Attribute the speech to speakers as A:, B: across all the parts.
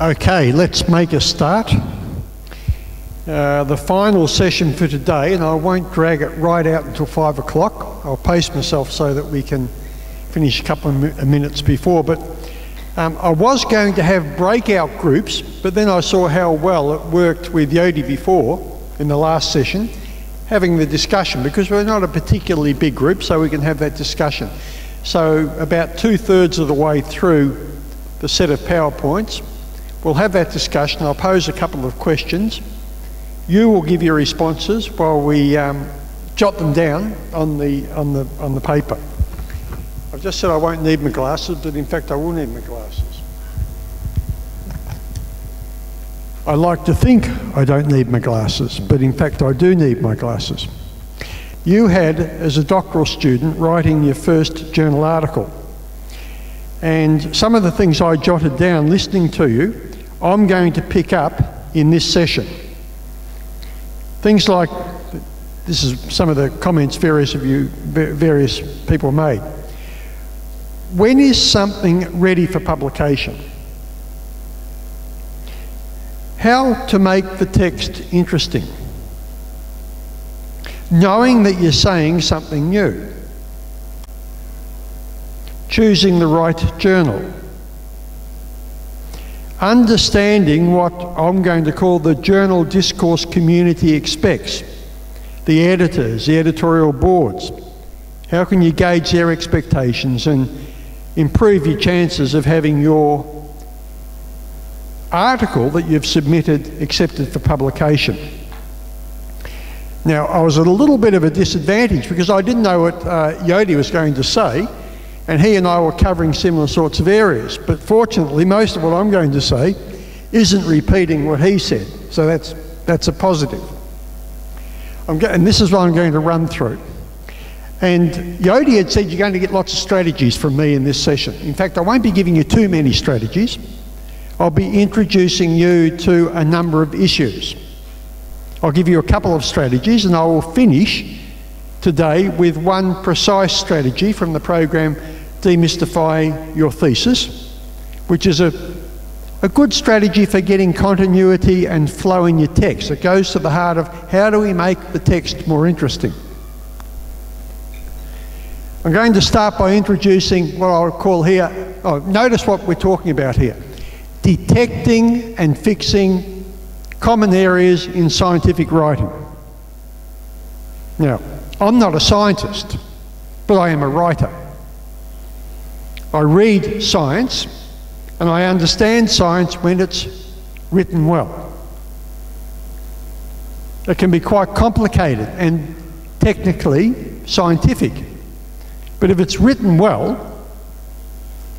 A: Okay, let's make a start. Uh, the final session for today, and I won't drag it right out until five o'clock. I'll pace myself so that we can finish a couple of mi- minutes before. But um, I was going to have breakout groups, but then I saw how well it worked with Yodi before in the last session, having the discussion because we're not a particularly big group, so we can have that discussion. So, about two thirds of the way through the set of PowerPoints, we'll have that discussion. I'll pose a couple of questions. You will give your responses while we um, jot them down on the, on, the, on the paper. I've just said I won't need my glasses, but in fact, I will need my glasses. I like to think I don't need my glasses, but in fact, I do need my glasses. You had, as a doctoral student, writing your first journal article. And some of the things I jotted down listening to you, I'm going to pick up in this session. Things like this is some of the comments various of you, various people made. When is something ready for publication? How to make the text interesting? Knowing that you're saying something new. Choosing the right journal. Understanding what I'm going to call the journal discourse community expects. The editors, the editorial boards. How can you gauge their expectations and improve your chances of having your article that you've submitted accepted for publication. Now, I was at a little bit of a disadvantage because I didn't know what uh, Yodi was going to say, and he and I were covering similar sorts of areas. But fortunately, most of what I'm going to say isn't repeating what he said, so that's, that's a positive. and this is what I'm going to run through. And Yodi had said you're going to get lots of strategies from me in this session. In fact, I won't be giving you too many strategies. I'll be introducing you to a number of issues. I'll give you a couple of strategies and I will finish today with one precise strategy from the program Demystify Your Thesis, which is a, a good strategy for getting continuity and flow in your text. It goes to the heart of how do we make the text more interesting. I'm going to start by introducing what I'll call here, oh, notice what we're talking about here detecting and fixing common areas in scientific writing. Now, I'm not a scientist, but I am a writer. I read science and I understand science when it's written well. It can be quite complicated and technically scientific, but if it's written well,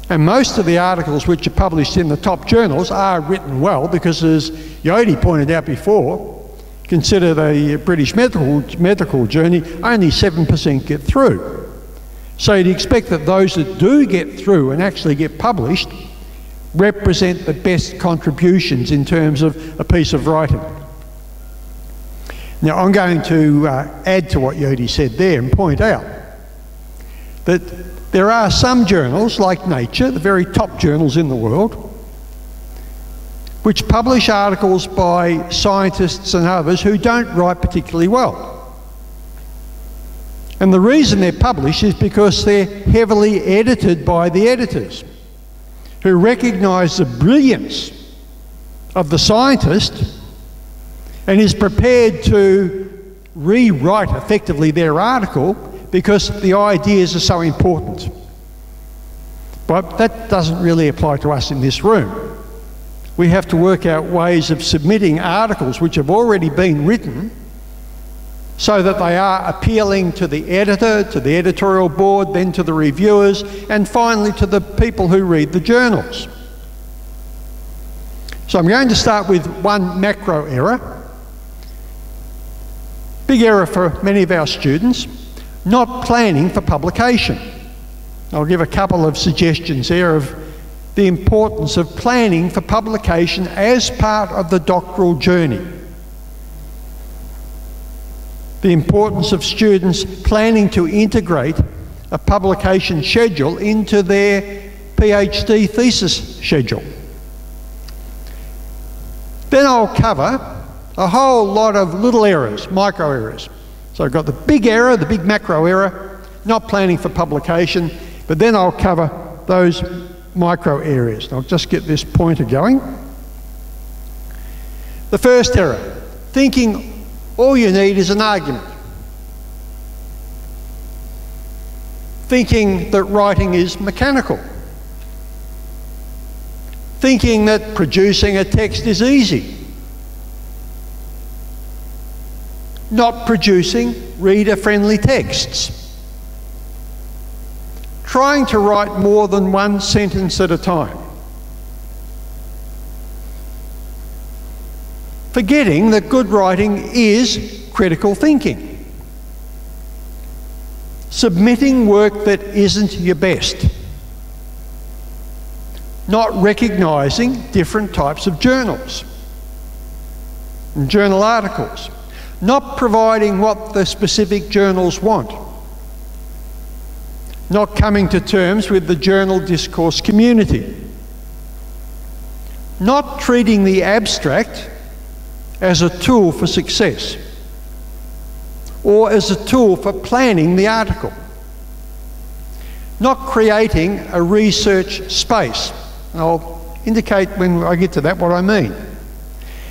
A: and most of the articles which are published in the top journals are written well because, as Yodi pointed out before, consider the British Medical, medical Journal, only 7% get through. So you'd expect that those that do get through and actually get published represent the best contributions in terms of a piece of writing. Now, I'm going to uh, add to what Yodi said there and point out that there are some journals, like Nature, the very top journals in the world, which publish articles by scientists and others who don't write particularly well. And the reason they're published is because they're heavily edited by the editors, who recognise the brilliance of the scientist and is prepared to rewrite effectively their article because the ideas are so important. But that doesn't really apply to us in this room. We have to work out ways of submitting articles which have already been written so that they are appealing to the editor, to the editorial board, then to the reviewers, and finally to the people who read the journals. So I'm going to start with one macro error. Big error for many of our students not planning for publication. I'll give a couple of suggestions here of the importance of planning for publication as part of the doctoral journey. The importance of students planning to integrate a publication schedule into their PhD thesis schedule. Then I'll cover a whole lot of little errors, micro errors. So I've got the big error, the big macro error, not planning for publication, but then I'll cover those micro areas. I'll just get this pointer going. The first error, thinking all you need is an argument. Thinking that writing is mechanical. Thinking that producing a text is easy. Not producing reader-friendly texts trying to write more than one sentence at a time. Forgetting that good writing is critical thinking. Submitting work that isn't your best. Not recognising different types of journals and journal articles. Not providing what the specific journals want not coming to terms with the journal discourse community, not treating the abstract as a tool for success or as a tool for planning the article, not creating a research space. I'll indicate when I get to that what I mean,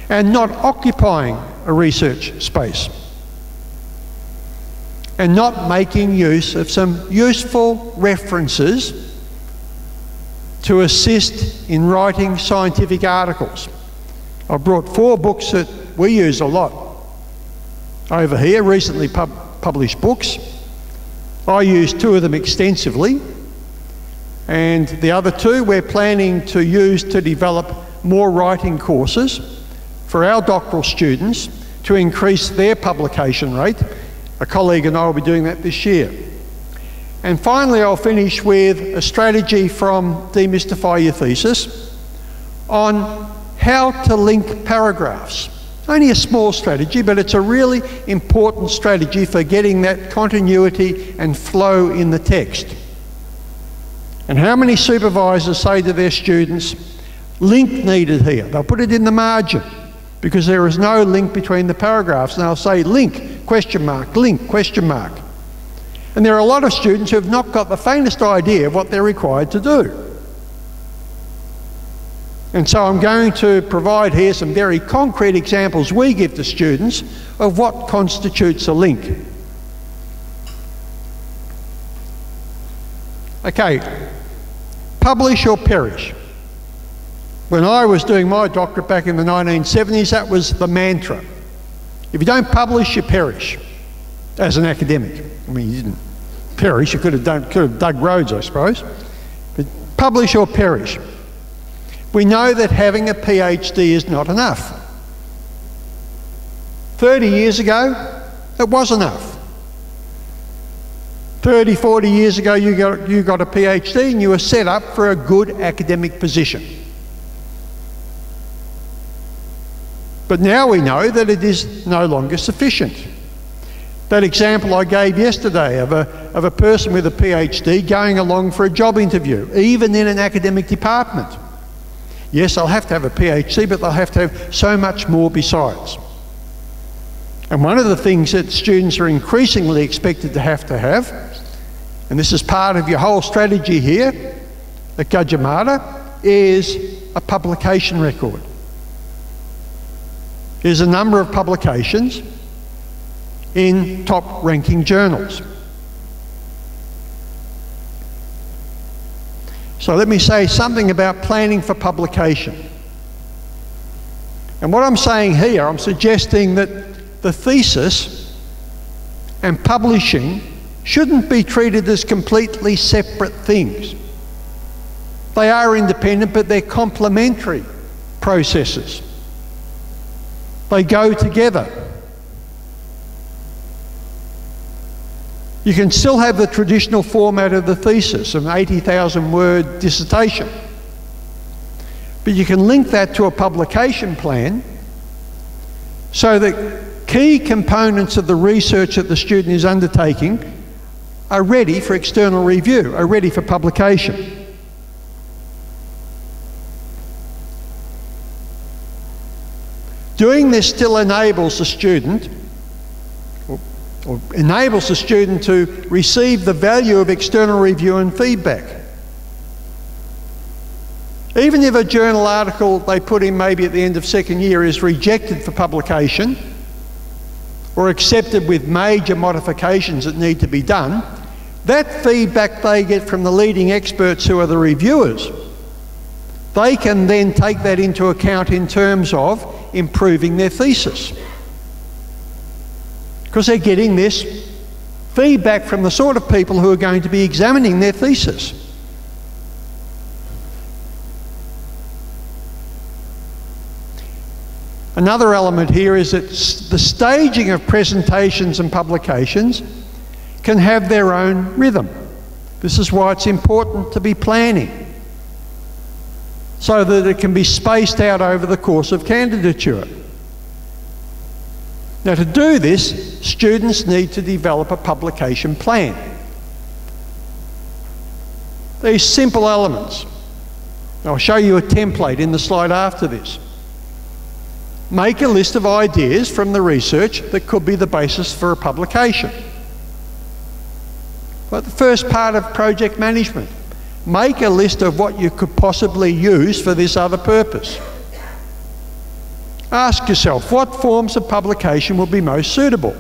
A: and not occupying a research space and not making use of some useful references to assist in writing scientific articles. I brought four books that we use a lot over here, recently pub published books. I use two of them extensively, and the other two we're planning to use to develop more writing courses for our doctoral students to increase their publication rate a colleague and I will be doing that this year. And finally, I'll finish with a strategy from Demystify Your Thesis on how to link paragraphs. Only a small strategy, but it's a really important strategy for getting that continuity and flow in the text. And how many supervisors say to their students, link needed here? They'll put it in the margin because there is no link between the paragraphs. And they'll say link, question mark, link, question mark. And there are a lot of students who have not got the faintest idea of what they're required to do. And so I'm going to provide here some very concrete examples we give to students of what constitutes a link. Okay, publish or perish. When I was doing my doctorate back in the 1970s, that was the mantra. If you don't publish, you perish as an academic. I mean, you didn't perish, you could have, done, could have dug roads, I suppose. But publish or perish. We know that having a PhD is not enough. 30 years ago, it was enough. 30, 40 years ago, you got, you got a PhD and you were set up for a good academic position. But now we know that it is no longer sufficient. That example I gave yesterday of a, of a person with a PhD going along for a job interview, even in an academic department. Yes, they'll have to have a PhD, but they'll have to have so much more besides. And one of the things that students are increasingly expected to have to have, and this is part of your whole strategy here at Gadjah is a publication record. There's a number of publications in top ranking journals. So let me say something about planning for publication. And what I'm saying here, I'm suggesting that the thesis and publishing shouldn't be treated as completely separate things. They are independent, but they're complementary processes. They go together. You can still have the traditional format of the thesis, an 80,000 word dissertation. But you can link that to a publication plan so that key components of the research that the student is undertaking are ready for external review, are ready for publication. Doing this still enables the student or, enables the student to receive the value of external review and feedback. Even if a journal article they put in maybe at the end of second year is rejected for publication or accepted with major modifications that need to be done, that feedback they get from the leading experts who are the reviewers, they can then take that into account in terms of improving their thesis. Because they're getting this feedback from the sort of people who are going to be examining their thesis. Another element here is that the staging of presentations and publications can have their own rhythm. This is why it's important to be planning so that it can be spaced out over the course of candidature. Now to do this, students need to develop a publication plan. These simple elements. I'll show you a template in the slide after this. Make a list of ideas from the research that could be the basis for a publication. But the first part of project management, make a list of what you could possibly use for this other purpose. Ask yourself, what forms of publication will be most suitable?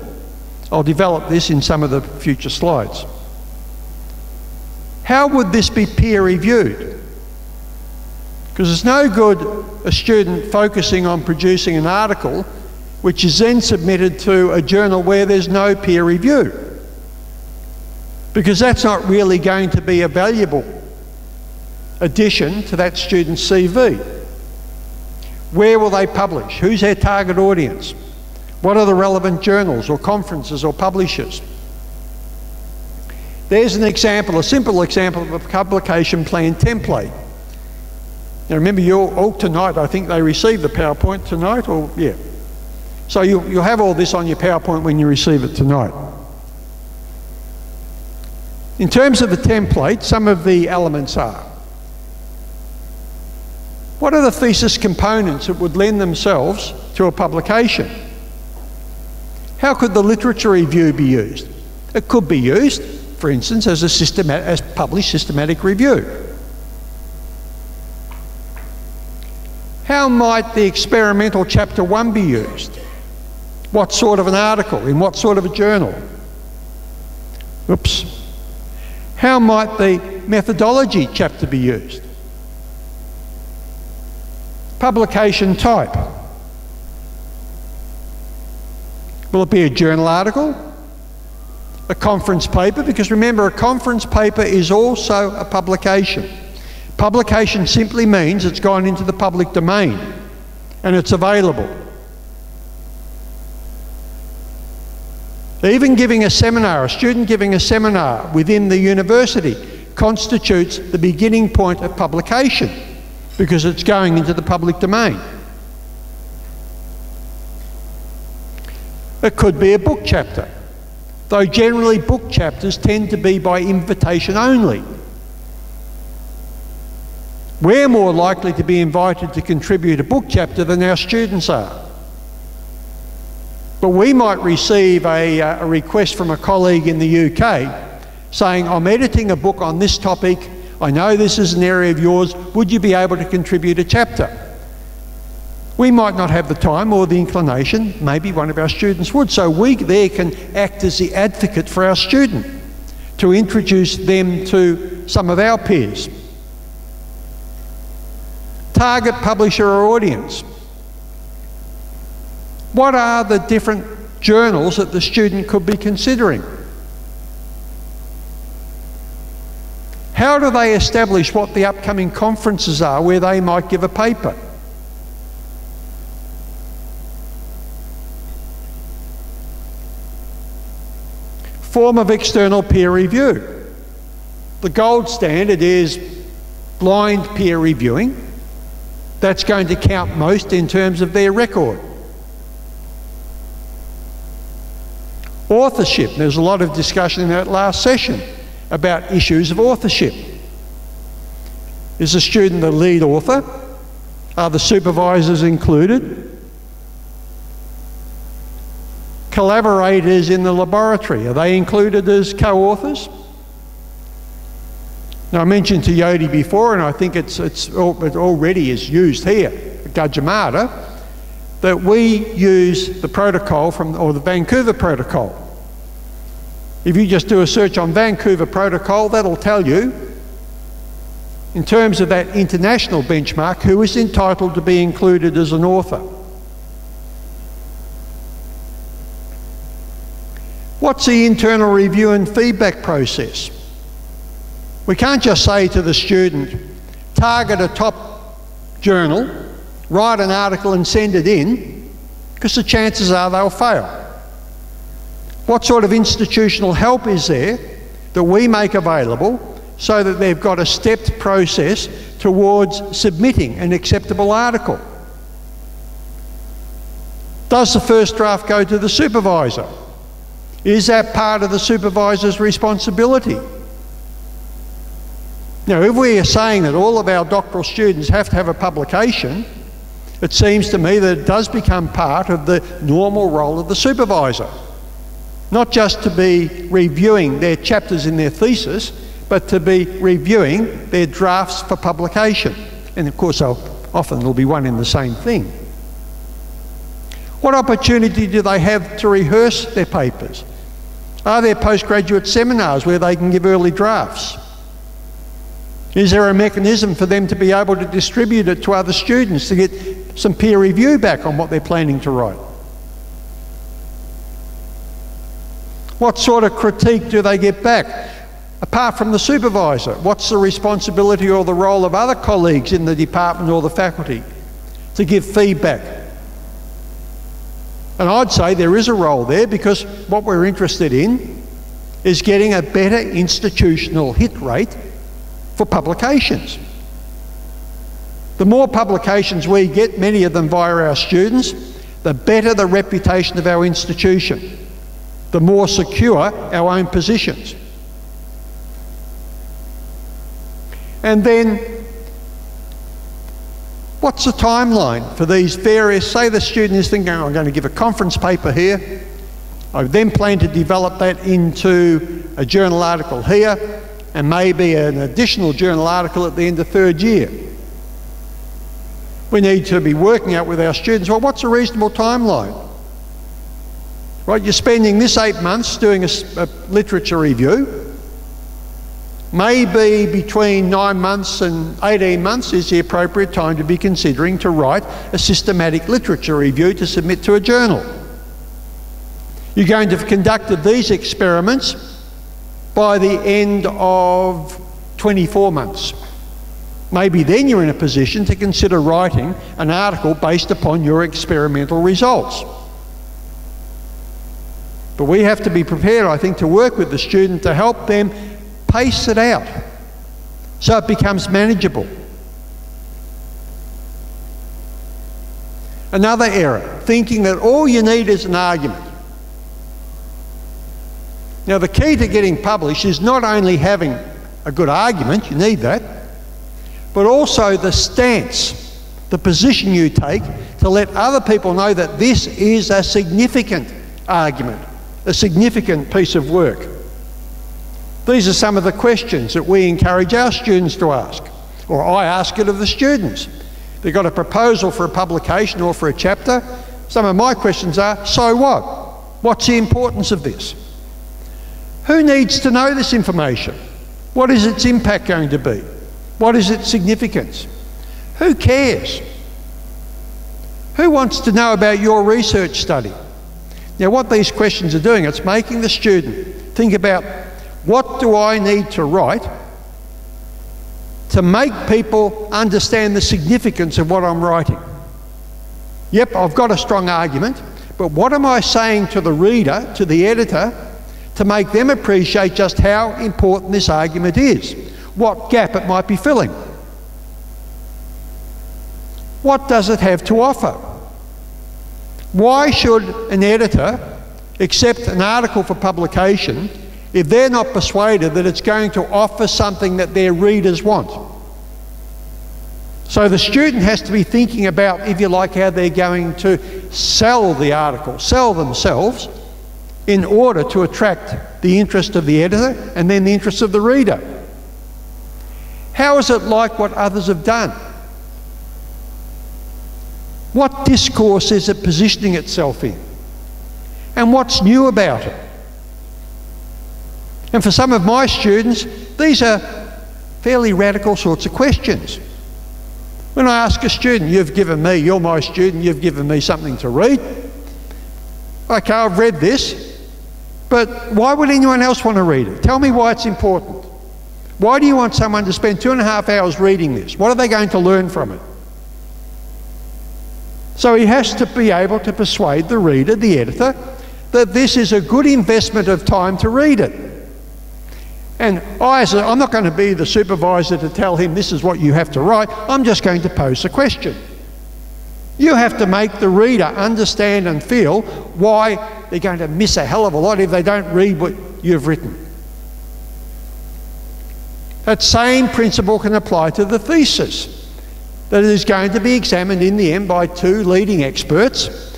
A: I'll develop this in some of the future slides. How would this be peer reviewed? Because it's no good a student focusing on producing an article which is then submitted to a journal where there's no peer review. Because that's not really going to be a valuable addition to that student's CV. Where will they publish? Who's their target audience? What are the relevant journals or conferences or publishers? There's an example, a simple example of a publication plan template. Now remember, you all tonight, I think they received the PowerPoint tonight, or yeah. So you, you'll have all this on your PowerPoint when you receive it tonight. In terms of the template, some of the elements are what are the thesis components that would lend themselves to a publication? How could the literature review be used? It could be used, for instance, as a systemat- as published systematic review. How might the experimental chapter 1 be used? What sort of an article? In what sort of a journal? Oops. How might the methodology chapter be used? Publication type. Will it be a journal article? A conference paper? Because remember, a conference paper is also a publication. Publication simply means it's gone into the public domain and it's available. Even giving a seminar, a student giving a seminar within the university constitutes the beginning point of publication because it's going into the public domain. It could be a book chapter, though generally book chapters tend to be by invitation only. We're more likely to be invited to contribute a book chapter than our students are. But we might receive a, uh, a, request from a colleague in the UK saying, I'm editing a book on this topic. I know this is an area of yours. Would you be able to contribute a chapter? We might not have the time or the inclination, maybe one of our students would. So we there can act as the advocate for our student to introduce them to some of our peers target publisher or audience. What are the different journals that the student could be considering? How do they establish what the upcoming conferences are where they might give a paper? Form of external peer review. The gold standard is blind peer reviewing that's going to count most in terms of their record. Authorship, there's a lot of discussion in that last session about issues of authorship. Is the student the lead author? Are the supervisors included? collaborators in the laboratory, are they included as co-authors? Now, I mentioned to Yodi before, and I think it's, it's it already is used here at Gadjah Mada, that we use the protocol from, or the Vancouver Protocol. If you just do a search on Vancouver Protocol, that'll tell you, in terms of that international benchmark, who is entitled to be included as an author. What's the internal review and feedback process? We can't just say to the student, target a top journal, write an article and send it in, because the chances are they'll fail. What sort of institutional help is there that we make available so that they've got a stepped process towards submitting an acceptable article? Does the first draft go to the supervisor? Is that part of the supervisor's responsibility? Now, if we are saying that all of our doctoral students have to have a publication, it seems to me that it does become part of the normal role of the supervisor. Not just to be reviewing their chapters in their thesis, but to be reviewing their drafts for publication. And of course, often it'll be one in the same thing. What opportunity do they have to rehearse their papers? Are there postgraduate seminars where they can give early drafts? Is there a mechanism for them to be able to distribute it to other students to get some peer review back on what they're planning to write? What sort of critique do they get back? Apart from the supervisor, what's the responsibility or the role of other colleagues in the department or the faculty to give feedback? And I'd say there is a role there because what we're interested in is getting a better institutional hit rate for publications. The more publications we get, many of them via our students, the better the reputation of our institution, the more secure our own positions. And then, what's the timeline for these various, say the student is thinking, oh, I'm going to give a conference paper here, I then plan to develop that into a journal article here, and maybe an additional journal article at the end of third year. We need to be working out with our students, well, what's a reasonable timeline? Right, you're spending this eight months doing a, a literature review. Maybe between nine months and 18 months is the appropriate time to be considering to write a systematic literature review to submit to a journal. You're going to have conducted these experiments by the end of 24 months. Maybe then you're in a position to consider writing an article based upon your experimental results. But we have to be prepared, I think, to work with the student to help them pace it out so it becomes manageable. Another error, thinking that all you need is an argument. Now, the key to getting published is not only having a good argument, you need that, but also the stance, the position you take to let other people know that this is a significant argument, a significant piece of work. These are some of the questions that we encourage our students to ask, or I ask it of the students. They've got a proposal for a publication or for a chapter. Some of my questions are so what? What's the importance of this? Who needs to know this information? What is its impact going to be? What is its significance? Who cares? Who wants to know about your research study? Now, what these questions are doing, it's making the student think about what do I need to write to make people understand the significance of what I'm writing? Yep, I've got a strong argument, but what am I saying to the reader, to the editor, to make them appreciate just how important this argument is, what gap it might be filling. What does it have to offer? Why should an editor accept an article for publication if they're not persuaded that it's going to offer something that their readers want? So the student has to be thinking about, if you like, how they're going to sell the article, sell themselves in order to attract the interest of the editor and then the interest of the reader. How is it like what others have done? What discourse is it positioning itself in? And what's new about it? And for some of my students, these are fairly radical sorts of questions. When I ask a student, you've given me, you're my student, you've given me something to read. Okay, I've read this, but why would anyone else want to read it? Tell me why it's important. Why do you want someone to spend two and a half hours reading this? What are they going to learn from it? So he has to be able to persuade the reader, the editor, that this is a good investment of time to read it. And I, I'm not going to be the supervisor to tell him this is what you have to write. I'm just going to pose a question. You have to make the reader understand and feel why they're going to miss a hell of a lot if they don't read what you've written. That same principle can apply to the thesis that is going to be examined in the end by two leading experts.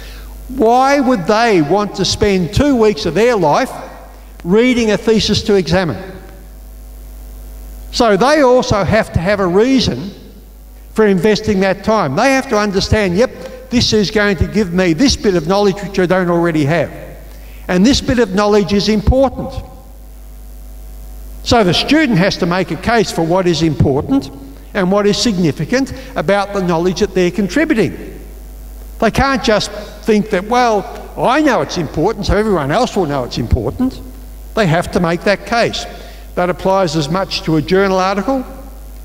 A: Why would they want to spend two weeks of their life reading a thesis to examine? So they also have to have a reason for investing that time. They have to understand, yep, this is going to give me this bit of knowledge which I don't already have. And this bit of knowledge is important. So the student has to make a case for what is important and what is significant about the knowledge that they're contributing. They can't just think that, well, I know it's important, so everyone else will know it's important. They have to make that case. That applies as much to a journal article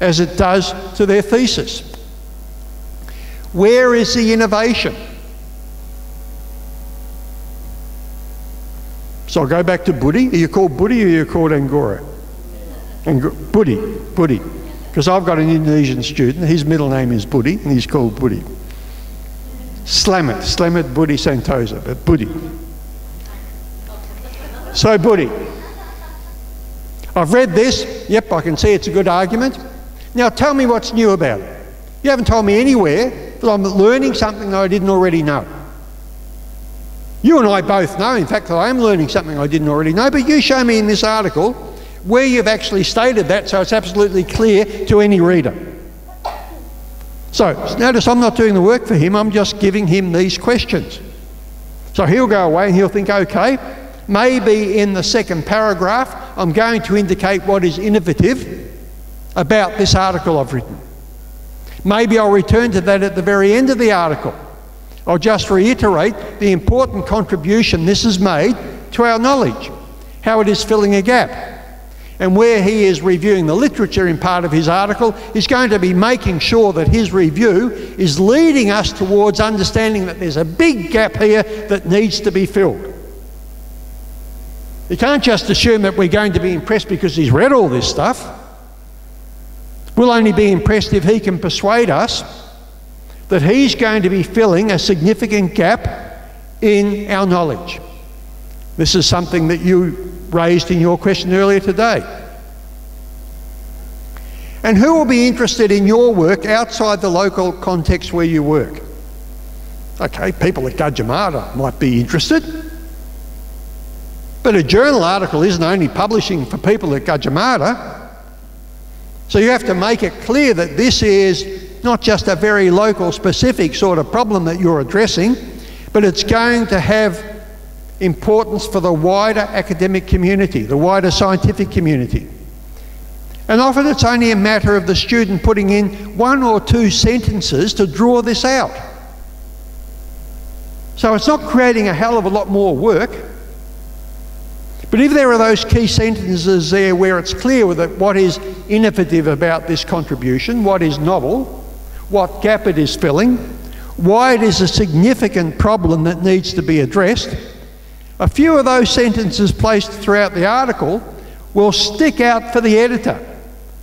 A: as it does to their thesis. Where is the innovation? So I'll go back to Budi. Are you called Budi or are you called Angora? Ang- Budi, Budi. Because I've got an Indonesian student, his middle name is Budi, and he's called Budi. Slamet, Slamet Budi Santosa, but Budi. So, Budi, I've read this, yep, I can see it's a good argument. Now tell me what's new about it. You haven't told me anywhere that I'm learning something that I didn't already know. You and I both know, in fact, that I am learning something I didn't already know, but you show me in this article where you've actually stated that so it's absolutely clear to any reader. So, notice I'm not doing the work for him, I'm just giving him these questions. So he'll go away and he'll think, okay, maybe in the second paragraph I'm going to indicate what is innovative about this article I've written. Maybe I'll return to that at the very end of the article. I'll just reiterate the important contribution this has made to our knowledge, how it is filling a gap and where he is reviewing the literature in part of his article, is going to be making sure that his review is leading us towards understanding that there's a big gap here that needs to be filled. You can't just assume that we're going to be impressed because he's read all this stuff. We'll only be impressed if he can persuade us that he's going to be filling a significant gap in our knowledge. This is something that you raised in your question earlier today. And who will be interested in your work outside the local context where you work? Okay, people at Gadjah might be interested. But a journal article isn't only publishing for people at Gadjah So you have to make it clear that this is not just a very local specific sort of problem that you're addressing, but it's going to have importance for the wider academic community, the wider scientific community. And often it's only a matter of the student putting in one or two sentences to draw this out. So it's not creating a hell of a lot more work. But if there are those key sentences there where it's clear what is innovative about this contribution, what is novel, what gap it is filling, why it is a significant problem that needs to be addressed, a few of those sentences placed throughout the article will stick out for the editor.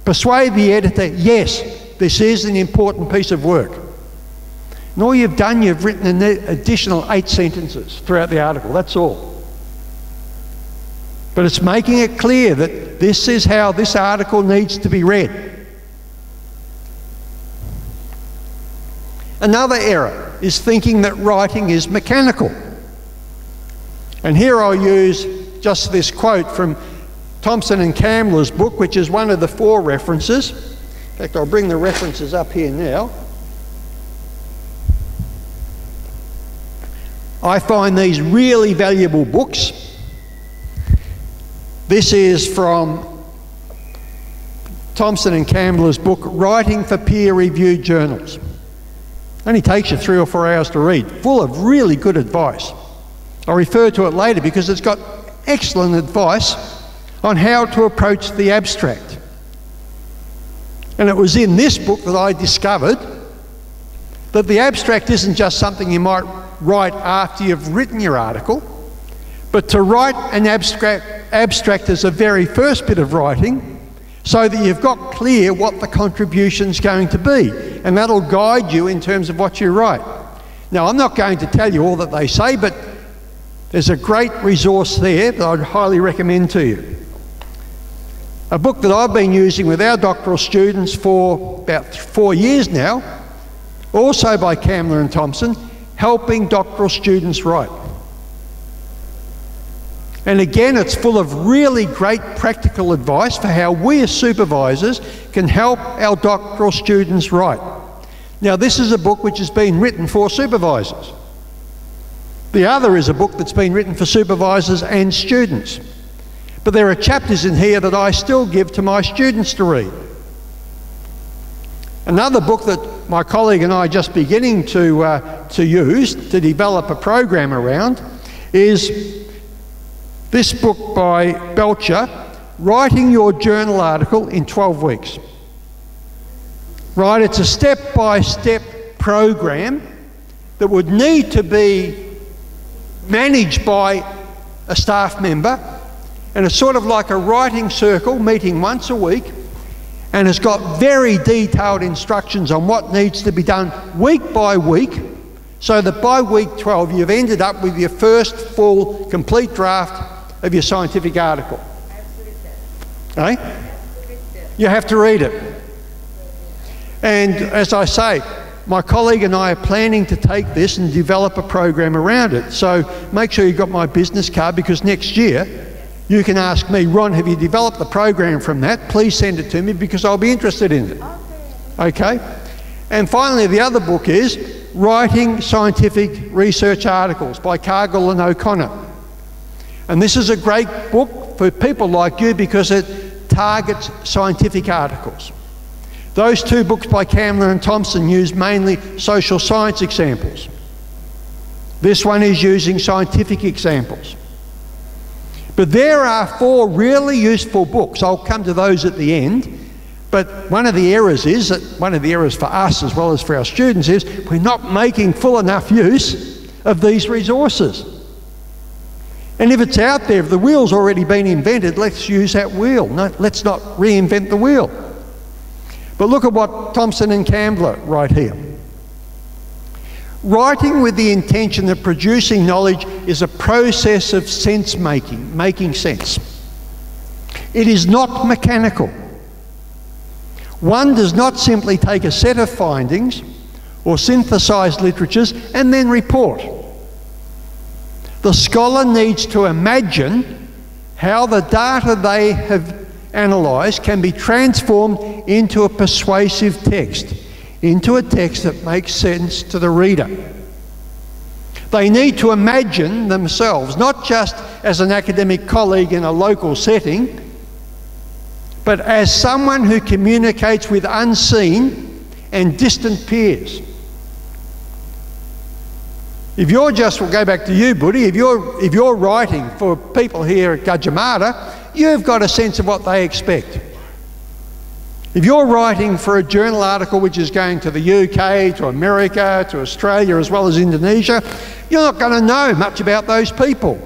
A: Persuade the editor, yes, this is an important piece of work. And all you've done, you've written an additional eight sentences throughout the article, that's all. But it's making it clear that this is how this article needs to be read. Another error is thinking that writing is mechanical. And here I'll use just this quote from Thomson and Kamler's book, which is one of the four references. In fact, I'll bring the references up here now. I find these really valuable books. This is from Thomson and Kamler's book, Writing for Peer Reviewed Journals. Only takes you three or four hours to read, full of really good advice. I'll refer to it later because it's got excellent advice on how to approach the abstract. And it was in this book that I discovered that the abstract isn't just something you might write after you've written your article, but to write an abstract, abstract as a very first bit of writing so that you've got clear what the contribution's going to be, and that'll guide you in terms of what you write. Now, I'm not going to tell you all that they say, but there's a great resource there that I'd highly recommend to you. A book that I've been using with our doctoral students for about four years now, also by Kamler and Thomson, helping doctoral students write. And again, it's full of really great practical advice for how we as supervisors can help our doctoral students write. Now, this is a book which has been written for supervisors. The other is a book that's been written for supervisors and students. But there are chapters in here that I still give to my students to read. Another book that my colleague and I are just beginning to, uh, to use to develop a program around is this book by Belcher, Writing Your Journal Article in 12 Weeks. Right, it's a step by step program that would need to be managed by a staff member, and it's sort of like a writing circle meeting once a week and has got very detailed instructions on what needs to be done week by week so that by week 12 you've ended up with your first full complete draft of your scientific article. Eh? You have to read it. And as I say, my colleague and I are planning to take this and develop a program around it. So make sure you've got my business card because next year you can ask me, Ron, have you developed the program from that? Please send it to me because I'll be interested in it. Okay? And finally, the other book is Writing Scientific Research Articles by Cargill and O'Connor. And this is a great book for people like you because it targets scientific articles. Those two books by Kamler and Thomson use mainly social science examples. This one is using scientific examples. But there are four really useful books. I'll come to those at the end. But one of the errors is that one of the errors for us as well as for our students is we're not making full enough use of these resources. And if it's out there, if the wheel's already been invented, let's use that wheel. No, let's not reinvent the wheel. But look at what Thomson and Kamler write here. Writing with the intention of producing knowledge is a process of sense making, making sense. It is not mechanical. One does not simply take a set of findings or synthesize literatures and then report. The scholar needs to imagine how the data they have analysed can be transformed into a persuasive text into a text that makes sense to the reader. They need to imagine themselves, not just as an academic colleague in a local setting, but as someone who communicates with unseen and distant peers. If you're just, we'll go back to you, Budi, if you're, if you're writing for people here at Gadjah Mada, you've got a sense of what they expect. If you're writing for a journal article which is going to the UK, to America, to Australia, as well as Indonesia, you're not going to know much about those people.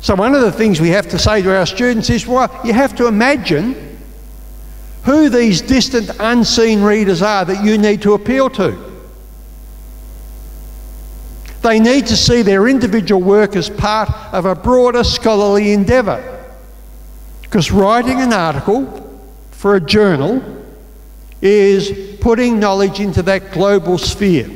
A: So, one of the things we have to say to our students is well, you have to imagine who these distant, unseen readers are that you need to appeal to. They need to see their individual work as part of a broader scholarly endeavour. Because writing an article for a journal is putting knowledge into that global sphere.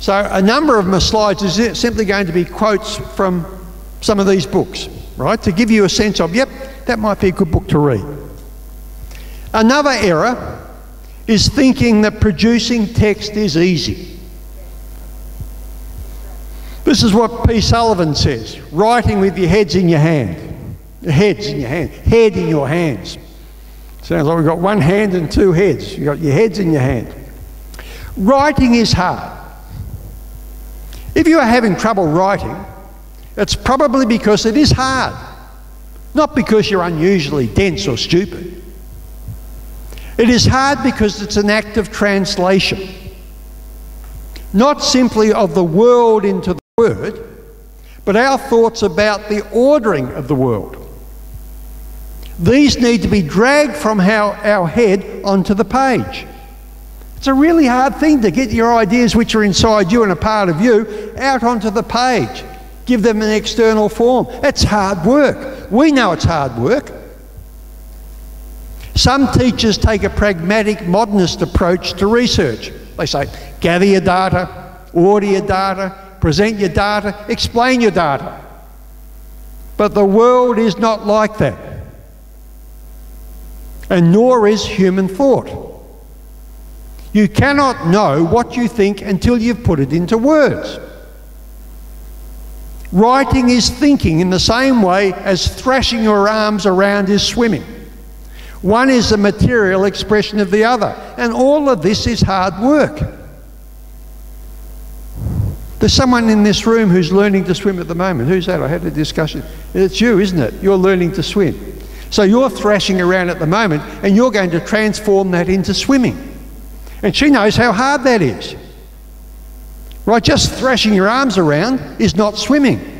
A: So a number of my slides is simply going to be quotes from some of these books, right, to give you a sense of, yep, that might be a good book to read. Another error is thinking that producing text is easy. This is what P. Sullivan says writing with your heads in your hand. Your heads in your hand. Head in your hands. Sounds like we've got one hand and two heads. You've got your heads in your hand. Writing is hard. If you are having trouble writing, it's probably because it is hard, not because you're unusually dense or stupid. It is hard because it's an act of translation, not simply of the world into the word, but our thoughts about the ordering of the world. These need to be dragged from our, our head onto the page. It's a really hard thing to get your ideas, which are inside you and a part of you, out onto the page. Give them an external form. It's hard work. We know it's hard work. Some teachers take a pragmatic, modernist approach to research. They say, gather your data, order your data, present your data, explain your data. But the world is not like that. And nor is human thought. You cannot know what you think until you've put it into words. Writing is thinking in the same way as thrashing your arms around is swimming. One is the material expression of the other, and all of this is hard work. There's someone in this room who's learning to swim at the moment. Who's that? I had a discussion. It's you, isn't it? You're learning to swim. So you're thrashing around at the moment, and you're going to transform that into swimming. And she knows how hard that is. Right? Just thrashing your arms around is not swimming.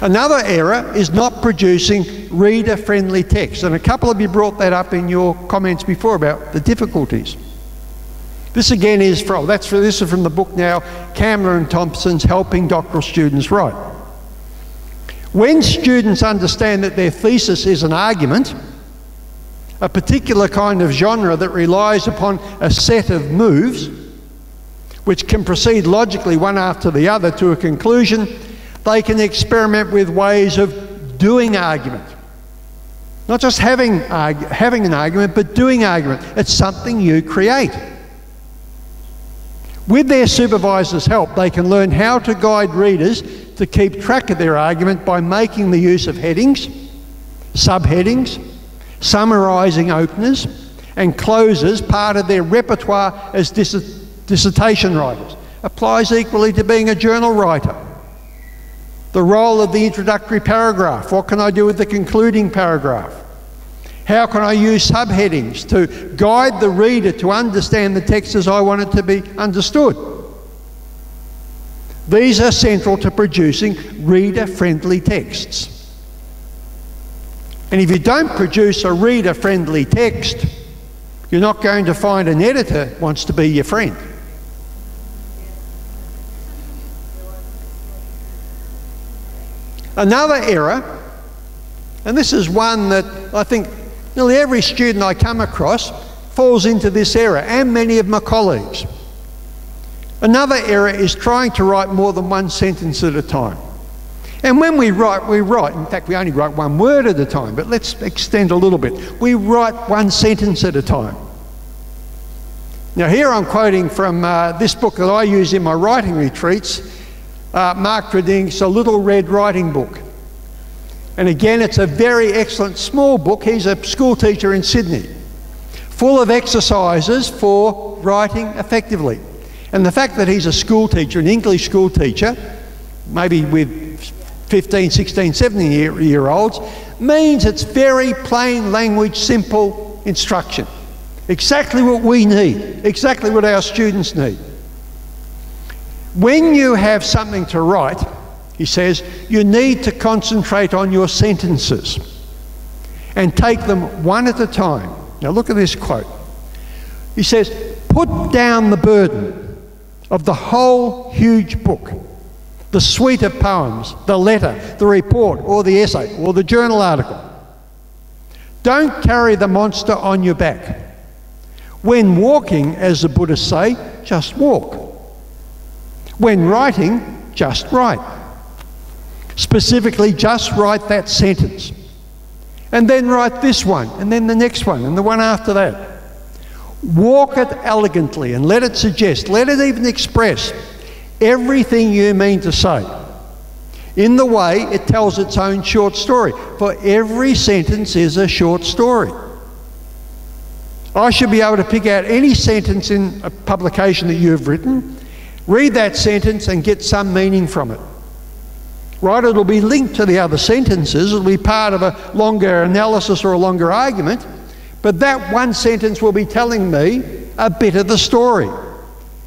A: Another error is not producing reader friendly text. And a couple of you brought that up in your comments before about the difficulties. This again is from, that's for, this is from the book now, Kamler and Thomson's Helping Doctoral Students Write. When students understand that their thesis is an argument, a particular kind of genre that relies upon a set of moves, which can proceed logically one after the other to a conclusion, they can experiment with ways of doing argument. Not just having, having an argument, but doing argument. It's something you create. With their supervisor's help, they can learn how to guide readers to keep track of their argument by making the use of headings, subheadings, summarising openers, and closers part of their repertoire as dis dissertation writers. Applies equally to being a journal writer. The role of the introductory paragraph. What can I do with the concluding paragraph? How can I use subheadings to guide the reader to understand the text as I want it to be understood? These are central to producing reader-friendly texts. And if you don't produce a reader-friendly text, you're not going to find an editor wants to be your friend. Another error, and this is one that I think nearly every student I come across falls into this error, and many of my colleagues. Another error is trying to write more than one sentence at a time. And when we write, we write, in fact, we only write one word at a time, but let's extend a little bit. We write one sentence at a time. Now, here I'm quoting from uh, this book that I use in my writing retreats, uh, Mark Tredinnick's A Little Red Writing Book. And again, it's a very excellent small book. He's a school teacher in Sydney, full of exercises for writing effectively. And the fact that he's a school teacher, an English school teacher, maybe with 15, 16, 17 year, year olds, means it's very plain language, simple instruction. Exactly what we need, exactly what our students need. When you have something to write, he says, you need to concentrate on your sentences and take them one at a time. Now look at this quote. He says, put down the burden of the whole huge book the suite of poems, the letter, the report, or the essay, or the journal article. Don't carry the monster on your back. When walking, as the Buddhists say, just walk. When writing, just write. Specifically, just write that sentence. And then write this one, and then the next one, and the one after that. Walk it elegantly and let it suggest, let it even express everything you mean to say. In the way it tells its own short story, for every sentence is a short story. I should be able to pick out any sentence in a publication that you've written, read that sentence, and get some meaning from it. Right? It'll be linked to the other sentences, it'll be part of a longer analysis or a longer argument, but that one sentence will be telling me a bit of the story.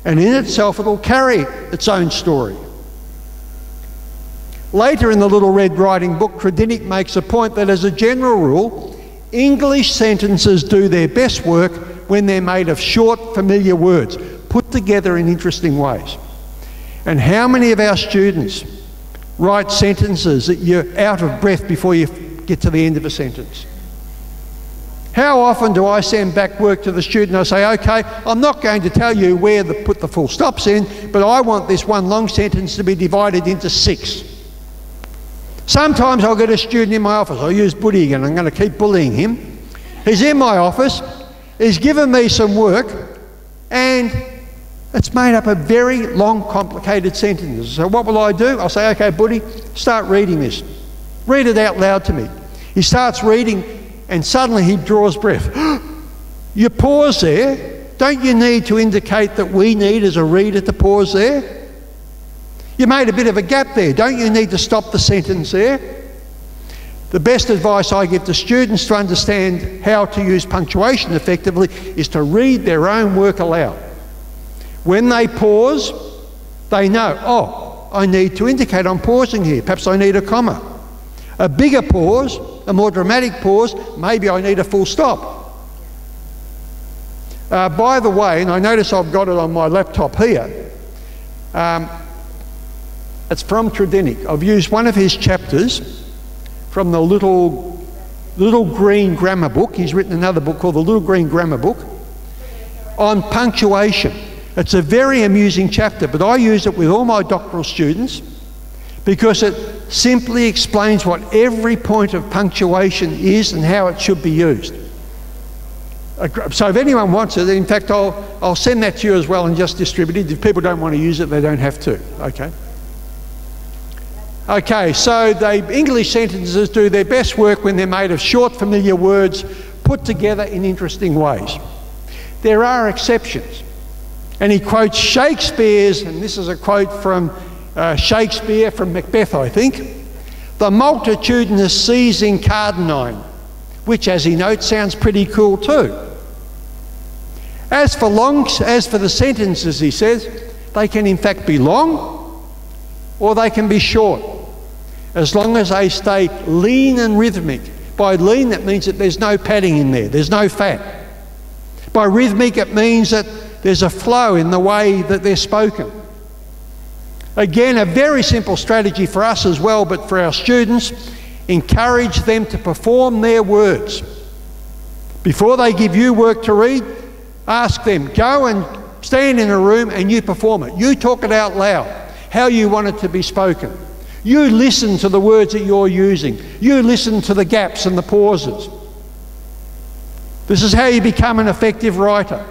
A: And in itself, it'll carry its own story. Later in the Little Red Writing Book, Tredinnick makes a point that as a general rule, English sentences do their best work when they're made of short, familiar words, put together in interesting ways. And how many of our students write sentences that you're out of breath before you get to the end of a sentence? How often do I send back work to the student? I say, okay, I'm not going to tell you where to put the full stops in, but I want this one long sentence to be divided into six. Sometimes I'll get a student in my office. I'll use Budi again. I'm going to keep bullying him. He's in my office. He's given me some work, and it's made up of very long, complicated sentences. So what will I do? I'll say, okay, Budi, start reading this. Read it out loud to me. He starts reading and suddenly he draws breath. you pause there. Don't you need to indicate that we need as a reader to pause there? You made a bit of a gap there. Don't you need to stop the sentence there? The best advice I give to students to understand how to use punctuation effectively is to read their own work aloud. When they pause, they know, oh, I need to indicate I'm pausing here. Perhaps I need a comma. A bigger pause a more dramatic pause, maybe I need a full stop. Uh, by the way, and I notice I've got it on my laptop here, um, it's from Tredinnick. I've used one of his chapters from the little, little green grammar book. He's written another book called the Little Green Grammar Book on punctuation. It's a very amusing chapter, but I use it with all my doctoral students because it simply explains what every point of punctuation is and how it should be used. So if anyone wants it, in fact, I'll, I'll send that to you as well and just distribute it. If people don't want to use it, they don't have to. Okay. Okay, so the English sentences do their best work when they're made of short, familiar words put together in interesting ways. There are exceptions. And he quotes Shakespeare's, and this is a quote from uh, Shakespeare from Macbeth, I think. The multitudinous seas incarnadine, which, as he notes, sounds pretty cool too. As for, long, as for the sentences, he says, they can in fact be long or they can be short, as long as they stay lean and rhythmic. By lean, that means that there's no padding in there, there's no fat. By rhythmic, it means that there's a flow in the way that they're spoken. Again, a very simple strategy for us as well, but for our students, encourage them to perform their words. Before they give you work to read, ask them, go and stand in a room and you perform it. You talk it out loud, how you want it to be spoken. You listen to the words that you're using. You listen to the gaps and the pauses. This is how you become an effective writer.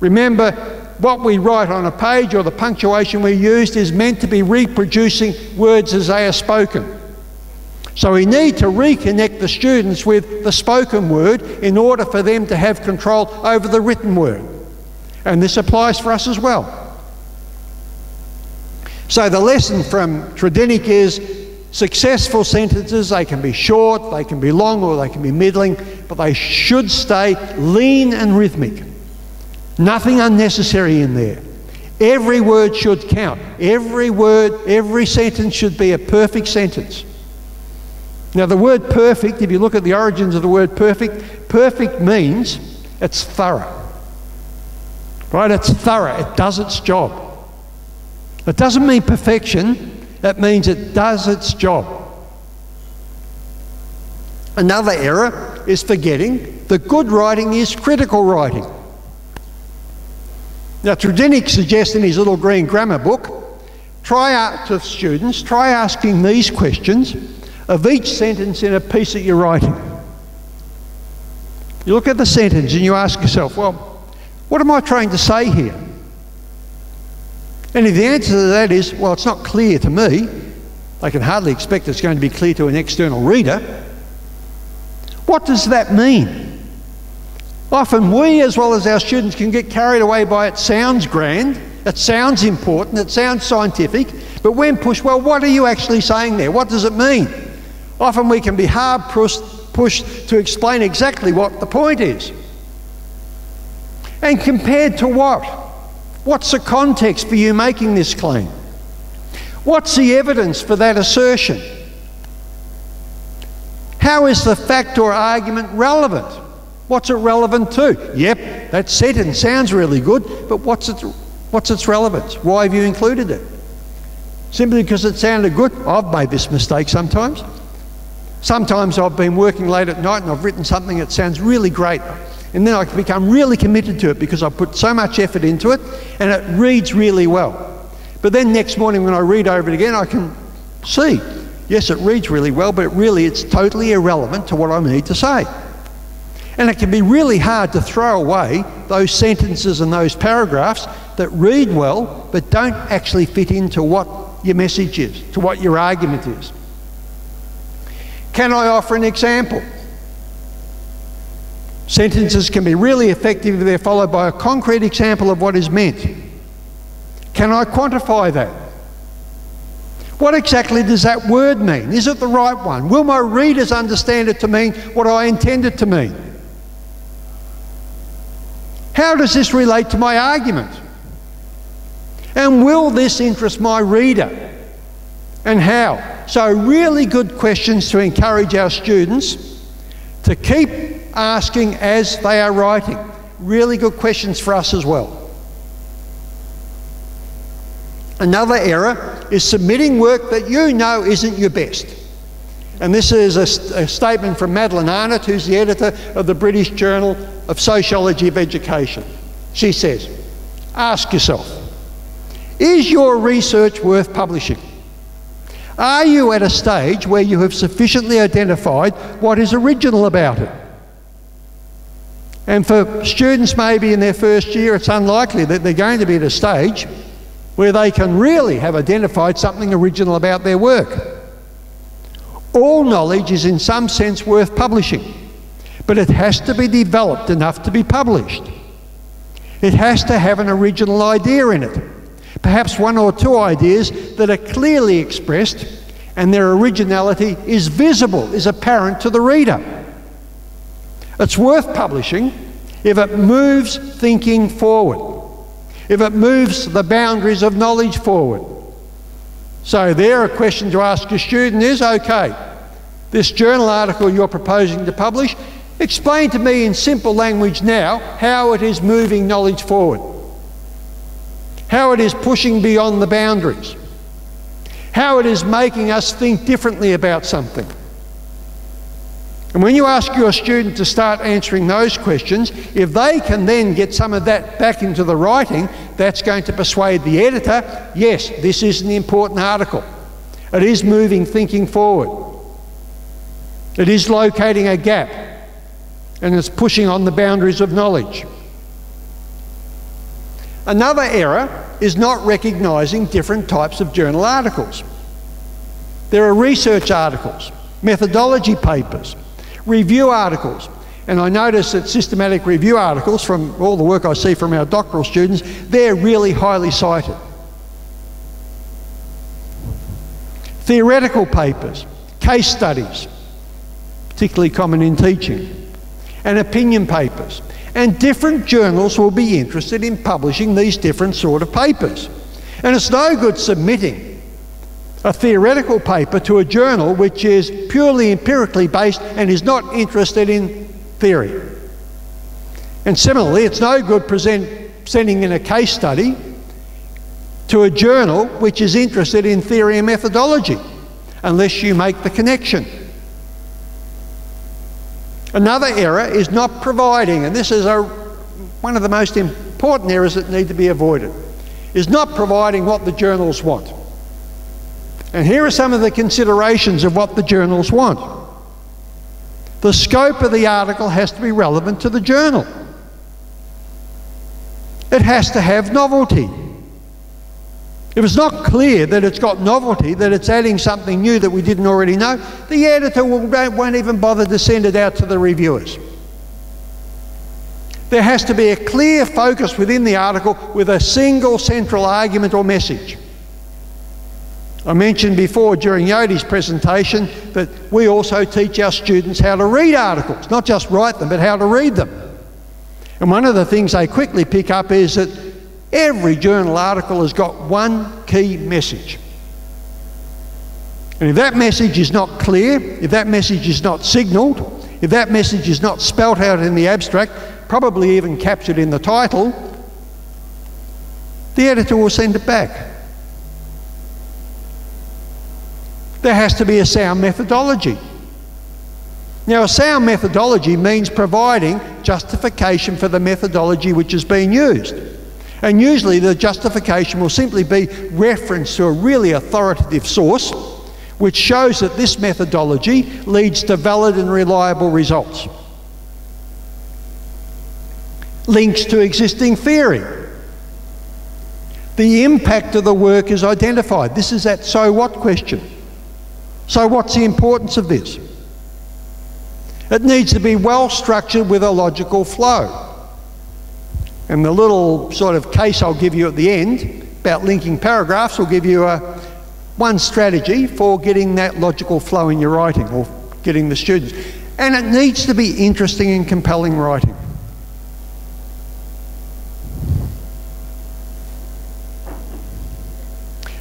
A: Remember, what we write on a page or the punctuation we used is meant to be reproducing words as they are spoken. So we need to reconnect the students with the spoken word in order for them to have control over the written word. And this applies for us as well. So the lesson from Tredinnick is successful sentences, they can be short, they can be long, or they can be middling, but they should stay lean and rhythmic. Nothing unnecessary in there. Every word should count. Every word, every sentence should be a perfect sentence. Now, the word perfect, if you look at the origins of the word perfect, perfect means it's thorough. Right? It's thorough. It does its job. It doesn't mean perfection, it means it does its job. Another error is forgetting that good writing is critical writing. Now, Tredinnick suggests in his little green grammar book try out to students, try asking these questions of each sentence in a piece that you're writing. You look at the sentence and you ask yourself, well, what am I trying to say here? And if the answer to that is, well, it's not clear to me, they can hardly expect it's going to be clear to an external reader. What does that mean? Often we, as well as our students, can get carried away by it sounds grand, it sounds important, it sounds scientific, but when pushed, well, what are you actually saying there? What does it mean? Often we can be hard pushed to explain exactly what the point is. And compared to what? What's the context for you making this claim? What's the evidence for that assertion? How is the fact or argument relevant? What's it relevant to? Yep, that sentence sounds really good, but what's, it, what's its relevance? Why have you included it? Simply because it sounded good? I've made this mistake sometimes. Sometimes I've been working late at night and I've written something that sounds really great. And then I become really committed to it because I put so much effort into it and it reads really well. But then next morning when I read over it again, I can see, yes, it reads really well, but it really it's totally irrelevant to what I need to say. And it can be really hard to throw away those sentences and those paragraphs that read well but don't actually fit into what your message is, to what your argument is. Can I offer an example? Sentences can be really effective if they're followed by a concrete example of what is meant. Can I quantify that? What exactly does that word mean? Is it the right one? Will my readers understand it to mean what I intend it to mean? How does this relate to my argument? And will this interest my reader? And how? So, really good questions to encourage our students to keep asking as they are writing. Really good questions for us as well. Another error is submitting work that you know isn't your best. And this is a, a statement from Madeleine Arnot, who's the editor of the British Journal of Sociology of Education. She says, Ask yourself, is your research worth publishing? Are you at a stage where you have sufficiently identified what is original about it? And for students maybe in their first year, it's unlikely that they're going to be at a stage where they can really have identified something original about their work. All knowledge is in some sense worth publishing but it has to be developed enough to be published. It has to have an original idea in it, perhaps one or two ideas that are clearly expressed and their originality is visible, is apparent to the reader. It's worth publishing if it moves thinking forward, if it moves the boundaries of knowledge forward. So, there a question to ask a student is okay, this journal article you're proposing to publish, Explain to me in simple language now how it is moving knowledge forward, how it is pushing beyond the boundaries, how it is making us think differently about something. And when you ask your student to start answering those questions, if they can then get some of that back into the writing, that's going to persuade the editor yes, this is an important article. It is moving thinking forward. It is locating a gap and it's pushing on the boundaries of knowledge. Another error is not recognising different types of journal articles. There are research articles, methodology papers, review articles, and I notice that systematic review articles, from all the work I see from our doctoral students, they're really highly cited. Theoretical papers, case studies, particularly common in teaching and opinion papers. And different journals will be interested in publishing these different sort of papers. And it's no good submitting a theoretical paper to a journal which is purely empirically based and is not interested in theory. And similarly, it's no good present, sending in a case study to a journal which is interested in theory and methodology unless you make the connection. Another error is not providing, and this is a, one of the most important errors that need to be avoided is not providing what the journals want. And here are some of the considerations of what the journals want. The scope of the article has to be relevant to the journal. It has to have novelty. If it's not clear that it's got novelty, that it's adding something new that we didn't already know, the editor won't even bother to send it out to the reviewers. There has to be a clear focus within the article with a single central argument or message. I mentioned before during Yodi's presentation that we also teach our students how to read articles, not just write them, but how to read them. And one of the things they quickly pick up is that every journal article has got one key message. And if that message is not clear, if that message is not signalled, if that message is not spelt out in the abstract, probably even captured in the title, the editor will send it back. There has to be a sound methodology. Now, a sound methodology means providing justification for the methodology which is being used. And usually the justification will simply be reference to a really authoritative source which shows that this methodology leads to valid and reliable results. Links to existing theory. The impact of the work is identified. This is that so what question. So, what's the importance of this? It needs to be well structured with a logical flow. And the little sort of case I'll give you at the end about linking paragraphs will give you a, one strategy for getting that logical flow in your writing or getting the students. And it needs to be interesting and compelling writing.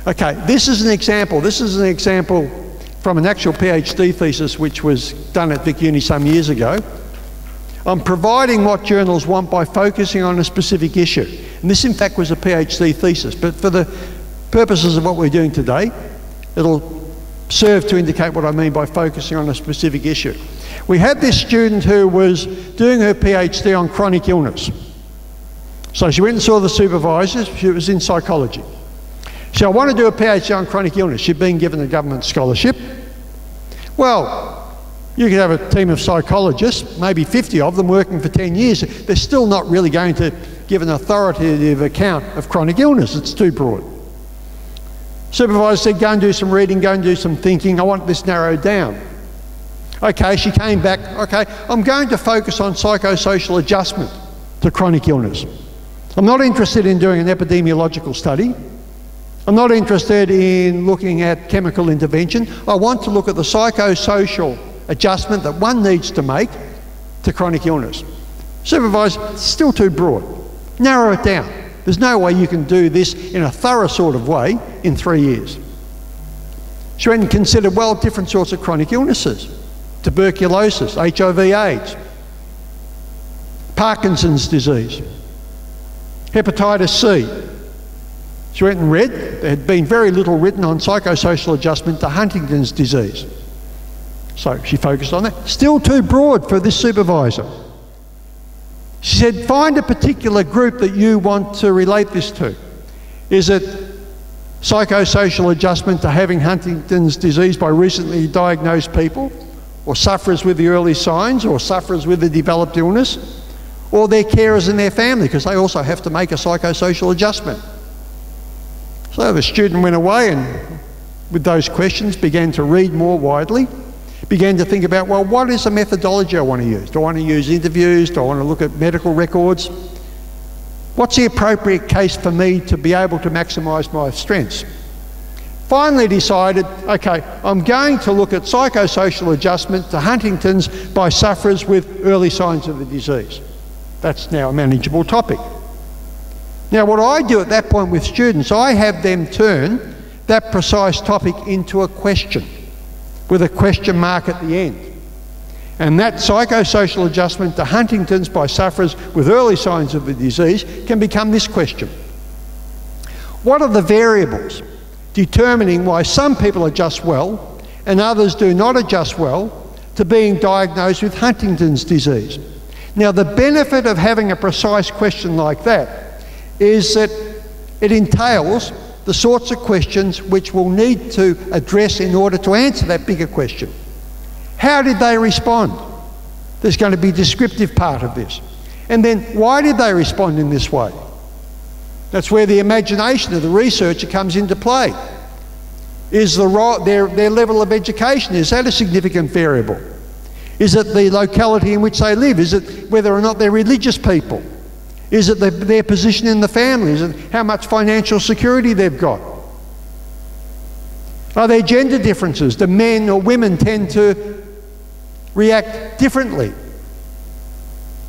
A: Okay, this is an example. This is an example from an actual PhD thesis which was done at Vic Uni some years ago. I'm providing what journals want by focusing on a specific issue. And this, in fact, was a PhD thesis, but for the purposes of what we're doing today, it'll serve to indicate what I mean by focusing on a specific issue. We had this student who was doing her PhD on chronic illness. So she went and saw the supervisors, she was in psychology. She said, I want to do a PhD on chronic illness. She'd been given a government scholarship. Well, you could have a team of psychologists, maybe 50 of them working for 10 years. They're still not really going to give an authoritative account of chronic illness. It's too broad. Supervisor said, go and do some reading, go and do some thinking. I want this narrowed down. Okay, she came back. Okay, I'm going to focus on psychosocial adjustment to chronic illness. I'm not interested in doing an epidemiological study. I'm not interested in looking at chemical intervention. I want to look at the psychosocial adjustment that one needs to make to chronic illness. Supervisor, still too broad. Narrow it down. There's no way you can do this in a thorough sort of way in three years. She went and considered, well, different sorts of chronic illnesses tuberculosis, HIV, AIDS, Parkinson's disease, hepatitis C, she went and read. There had been very little written on psychosocial adjustment to Huntington's disease. So she focused on that. Still too broad for this supervisor. She said, find a particular group that you want to relate this to. Is it psychosocial adjustment to having Huntington's disease by recently diagnosed people, or sufferers with the early signs, or sufferers with the developed illness, or their carers and their family, because they also have to make a psychosocial adjustment. So the student went away and, with those questions, began to read more widely, began to think about, well, what is the methodology I want to use? Do I want to use interviews? Do I want to look at medical records? What's the appropriate case for me to be able to maximise my strengths? Finally decided, okay, I'm going to look at psychosocial adjustment to Huntington's by sufferers with early signs of the disease. That's now a manageable topic. Now, what I do at that point with students, I have them turn that precise topic into a question with a question mark at the end. And that psychosocial adjustment to Huntington's by sufferers with early signs of the disease can become this question What are the variables determining why some people adjust well and others do not adjust well to being diagnosed with Huntington's disease? Now, the benefit of having a precise question like that is that it entails the sorts of questions which we'll need to address in order to answer that bigger question. How did they respond? There's going to be a descriptive part of this. And then, why did they respond in this way? That's where the imagination of the researcher comes into play. Is the, their, their level of education, is that a significant variable? Is it the locality in which they live? Is it whether or not they're religious people? Is it the, their position in the family? Is it how much financial security they've got? Are there gender differences? Do men or women tend to react differently?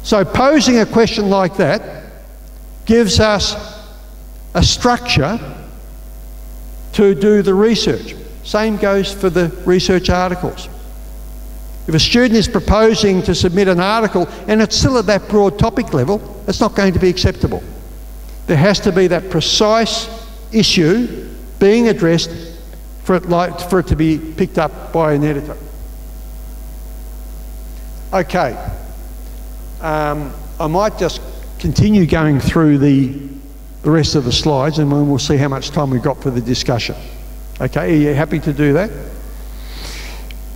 A: So, posing a question like that gives us a structure to do the research. Same goes for the research articles. If a student is proposing to submit an article and it's still at that broad topic level, it's not going to be acceptable. There has to be that precise issue being addressed for it, like, for it to be picked up by an editor. Okay. Um, I might just continue going through the, the rest of the slides and then we'll see how much time we've got for the discussion. Okay, are you happy to do that?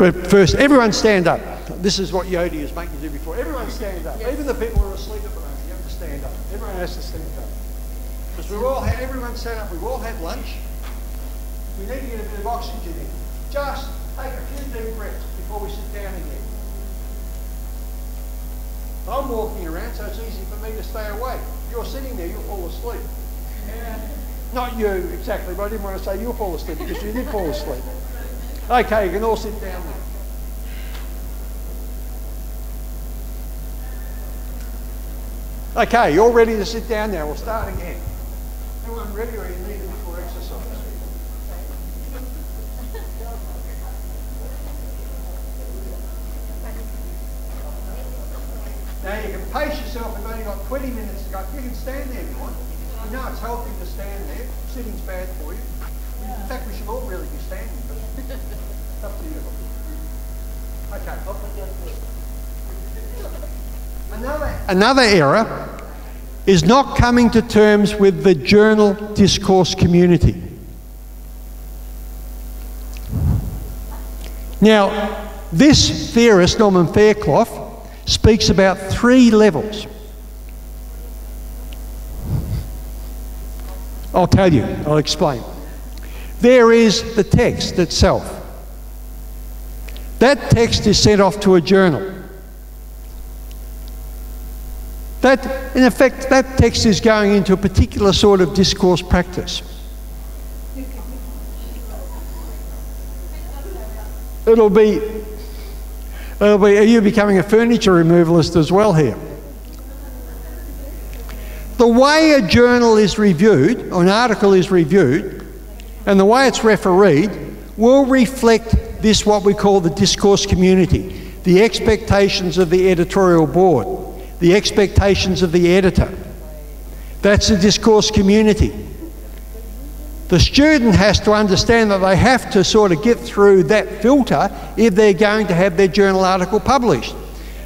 A: But first, everyone stand up. This is what Yodi is making you do before. Everyone stand up. Even the people who are asleep at the moment, you have to stand up. Everyone has to stand up. Because we've all had, everyone stand up, we've all had lunch. We need to get a bit of oxygen in. Just take a few deep breaths before we sit down again. I'm walking around, so it's easy for me to stay awake. If you're sitting there, you'll fall asleep. Yeah. Not you exactly, but I didn't want to say you'll fall asleep because you did fall asleep. Okay, you can all sit down now. Okay, you're ready to sit down now. We'll start again. Everyone ready or you need it before exercise? Now you can pace yourself. We've only got 20 minutes to go. You can stand there if you want. You know it's healthy to stand there. Sitting's bad for you. In fact, we should all really be standing. Another, error is not coming to terms with the journal discourse community. Now, this theorist, Norman Fairclough, speaks about three levels. I'll tell you, I'll explain. There is the text itself. That text is sent off to a journal. That, in effect, that text is going into a particular sort of discourse practice. It'll be, it'll be, are you becoming a furniture removalist as well here? The way a journal is reviewed, or an article is reviewed, and the way it's refereed will reflect this what we call the discourse community, the expectations of the editorial board, the expectations of the editor. That's the discourse community. The student has to understand that they have to sort of get through that filter if they're going to have their journal article published.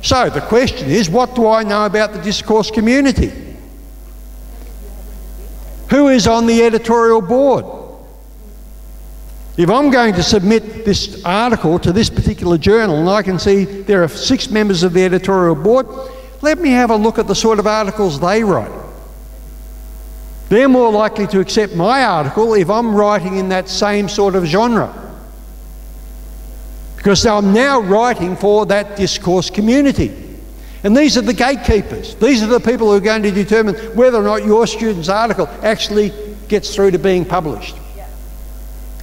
A: So the question is, what do I know about the discourse community? Who is on the editorial board? If I'm going to submit this article to this particular journal and I can see there are six members of the editorial board, let me have a look at the sort of articles they write. They're more likely to accept my article if I'm writing in that same sort of genre. Because I'm now writing for that discourse community. And these are the gatekeepers. These are the people who are going to determine whether or not your student's article actually gets through to being published.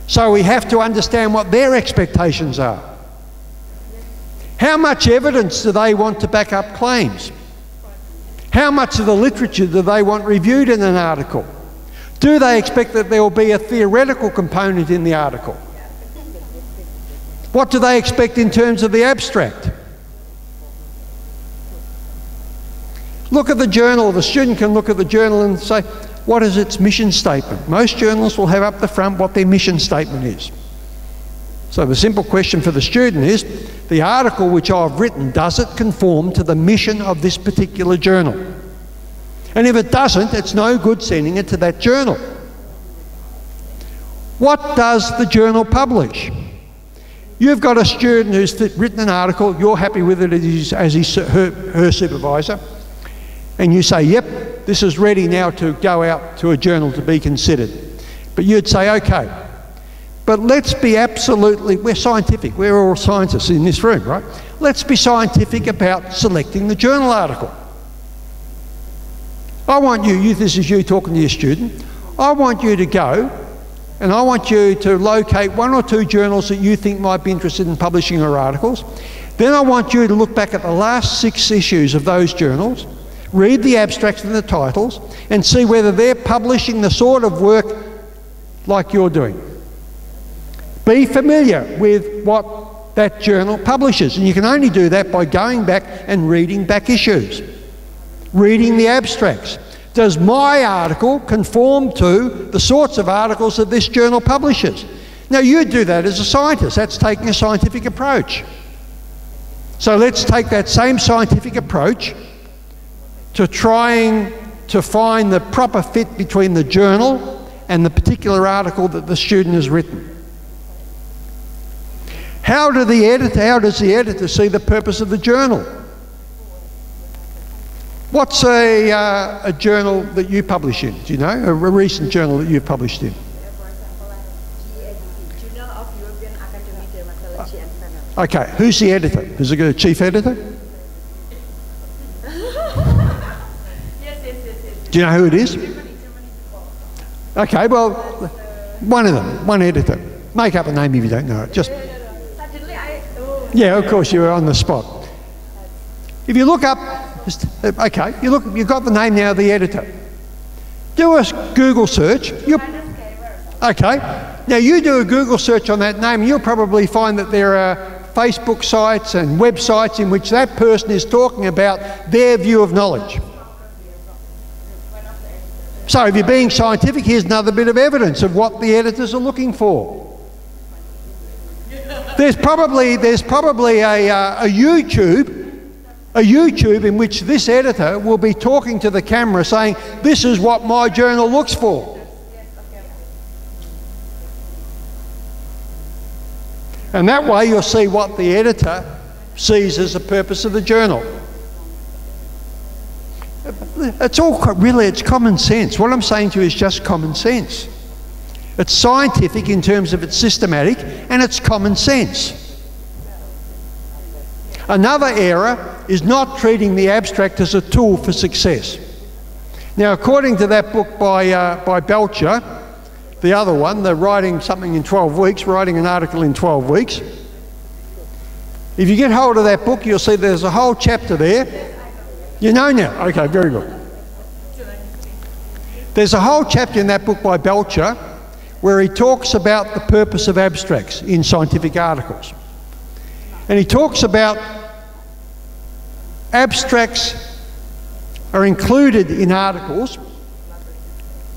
A: So we have to understand what their expectations are. How much evidence do they want to back up claims? How much of the literature do they want reviewed in an article? Do they expect that there will be a theoretical component in the article? What do they expect in terms of the abstract? Look at the journal. The student can look at the journal and say, what is its mission statement? Most journalists will have up the front what their mission statement is. So the simple question for the student is, the article which I've written, does it conform to the mission of this particular journal? And if it doesn't, it's no good sending it to that journal. What does the journal publish? You've got a student who's written an article, you're happy with it as his, her, her supervisor, and you say, yep, this is ready now to go out to a journal to be considered. But you'd say, okay, but let's be absolutely, we're scientific, we're all scientists in this room, right? Let's be scientific about selecting the journal article. I want you, you this is you talking to your student, I want you to go and I want you to locate one or two journals that you think might be interested in publishing your articles. Then I want you to look back at the last six issues of those journals, read the abstracts and the titles, and see whether they're publishing the sort of work like you're doing. Be familiar with what that journal publishes, and you can only do that by going back and reading back issues, reading the abstracts. Does my article conform to the sorts of articles that this journal publishes? Now, you do that as a scientist. That's taking a scientific approach. So let's take that same scientific approach to trying to find the proper fit between the journal and the particular article that the student has written. How, do the editor, how does the editor see the purpose of the journal? What's a, uh, a journal that you publish in? Do you know? A, a recent journal that you've published in? Okay, who's the editor? Is it a chief editor? Do you know who it is? Okay, well, one of them, one editor. Make up a name if you don't know it. Just. Yeah, of course, you're on the spot. If you look up, uh, okay, you look, you've got the name now the editor. Do a Google search. You, okay, now you do a Google search on that name, you'll probably find that there are Facebook sites and websites in which that person is talking about their view of knowledge. So, if you're being scientific, here's another bit of evidence of what the editors are looking for. There's probably, there's probably a, uh, a YouTube a YouTube in which this editor will be talking to the camera saying, This is what my journal looks for. And that way you'll see what the editor sees as the purpose of the journal. It's all really, it's common sense. What I'm saying to you is just common sense. It's scientific in terms of it's systematic and it's common sense. Another error is not treating the abstract as a tool for success. Now, according to that book by, uh, by Belcher, the other one, the writing something in 12 weeks, writing an article in 12 weeks, if you get hold of that book, you'll see there's a whole chapter there. You know now? Okay, very good. There's a whole chapter in that book by Belcher where he talks about the purpose of abstracts in scientific articles. And he talks about abstracts are included in articles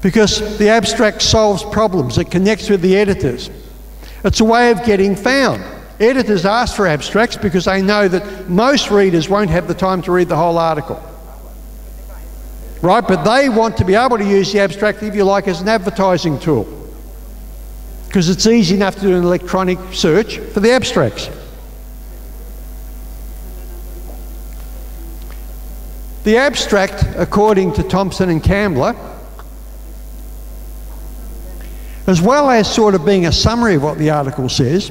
A: because the abstract solves problems, it connects with the editors. It's a way of getting found. Editors ask for abstracts because they know that most readers won't have the time to read the whole article. Right? But they want to be able to use the abstract, if you like, as an advertising tool because it's easy enough to do an electronic search for the abstracts. The abstract, according to Thomson and Kamler, as well as sort of being a summary of what the article says,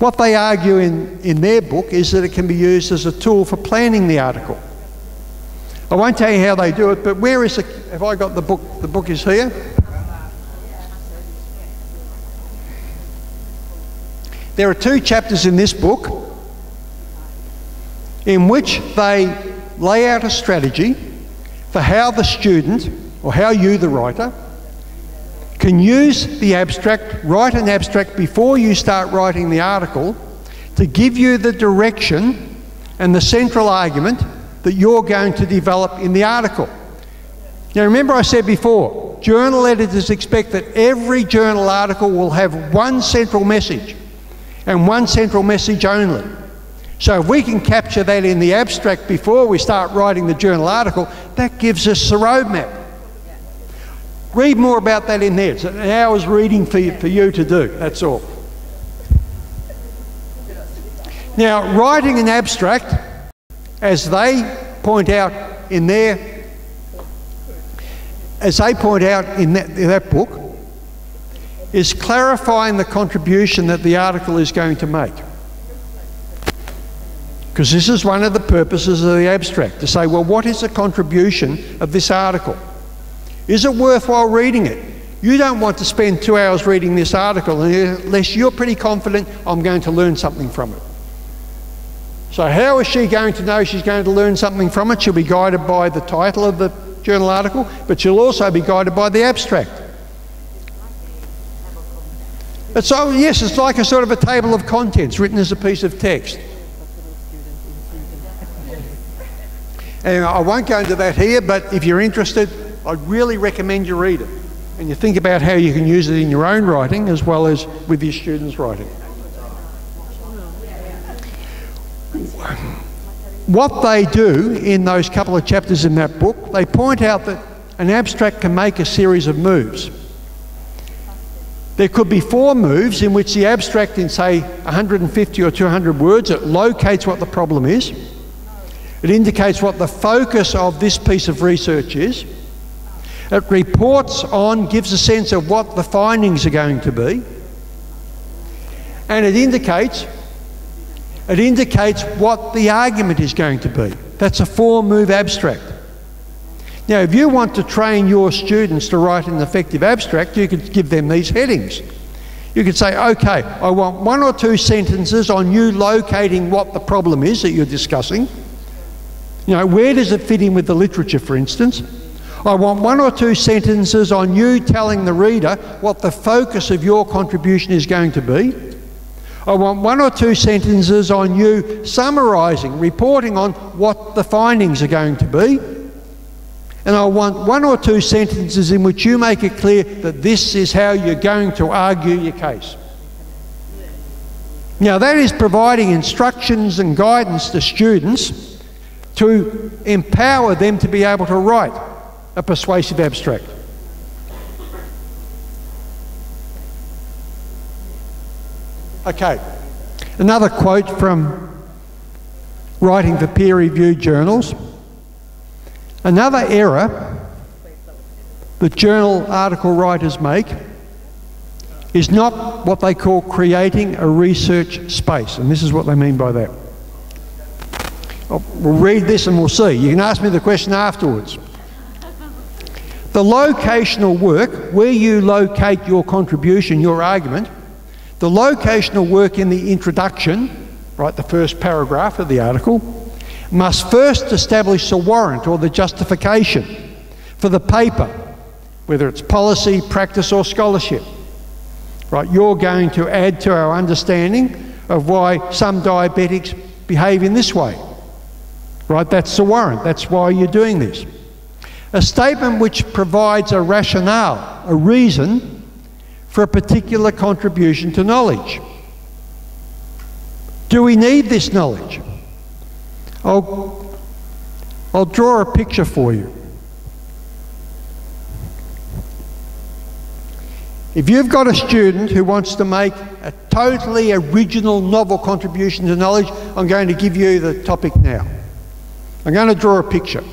A: what they argue in, in their book is that it can be used as a tool for planning the article. I won't tell you how they do it, but where is it? Have I got the book? The book is here. There are two chapters in this book in which they lay out a strategy for how the student, or how you, the writer, can use the abstract, write an abstract before you start writing the article to give you the direction and the central argument that you're going to develop in the article. Now, remember, I said before, journal editors expect that every journal article will have one central message and one central message only. So if we can capture that in the abstract before we start writing the journal article, that gives us the roadmap. Read more about that in there. It's an hour's reading for you, for you to do, that's all. Now, writing an abstract, as they point out in their, as they point out in that, in that book, is clarifying the contribution that the article is going to make. Because this is one of the purposes of the abstract, to say, well, what is the contribution of this article? Is it worthwhile reading it? You don't want to spend two hours reading this article unless you're pretty confident I'm going to learn something from it. So, how is she going to know she's going to learn something from it? She'll be guided by the title of the journal article, but she'll also be guided by the abstract. so, yes, it's like a sort of a table of contents written as a piece of text. And I won't go into that here, but if you're interested, I'd really recommend you read it. And you think about how you can use it in your own writing as well as with your students' writing. What they do in those couple of chapters in that book, they point out that an abstract can make a series of moves. There could be four moves in which the abstract, in say 150 or 200 words, it locates what the problem is. It indicates what the focus of this piece of research is. It reports on, gives a sense of what the findings are going to be. And it indicates, it indicates what the argument is going to be. That's a four-move abstract. Now, if you want to train your students to write an effective abstract, you could give them these headings. You could say, okay, I want one or two sentences on you locating what the problem is that you're discussing. You know, where does it fit in with the literature, for instance? I want one or two sentences on you telling the reader what the focus of your contribution is going to be. I want one or two sentences on you summarising, reporting on what the findings are going to be. And I want one or two sentences in which you make it clear that this is how you're going to argue your case. Now, that is providing instructions and guidance to students to empower them to be able to write a persuasive abstract. Okay, another quote from writing for peer reviewed journals. Another error that journal article writers make is not what they call creating a research space, and this is what they mean by that. Oh, we'll read this and we'll see. You can ask me the question afterwards. The locational work, where you locate your contribution, your argument, the locational work in the introduction, right, the first paragraph of the article, must first establish the warrant or the justification for the paper, whether it's policy, practice, or scholarship. Right, you're going to add to our understanding of why some diabetics behave in this way. Right? That's the warrant. That's why you're doing this. A statement which provides a rationale, a reason for a particular contribution to knowledge. Do we need this knowledge? I'll, I'll draw a picture for you. If you've got a student who wants to make a totally original novel contribution to knowledge, I'm going to give you the topic now. I'm going to draw a picture.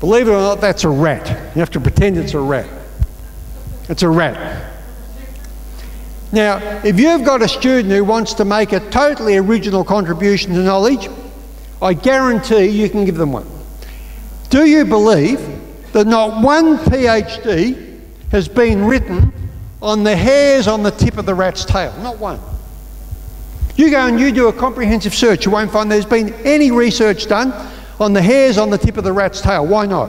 A: Believe it or not, that's a rat. You have to pretend it's a rat. It's a rat. Now, if you've got a student who wants to make a totally original contribution to knowledge, I guarantee you can give them one. Do you believe that not one PhD has been written on the hairs on the tip of the rat's tail? Not one. You go and you do a comprehensive search, you won't find there's been any research done on the hairs on the tip of the rat's tail. Why not?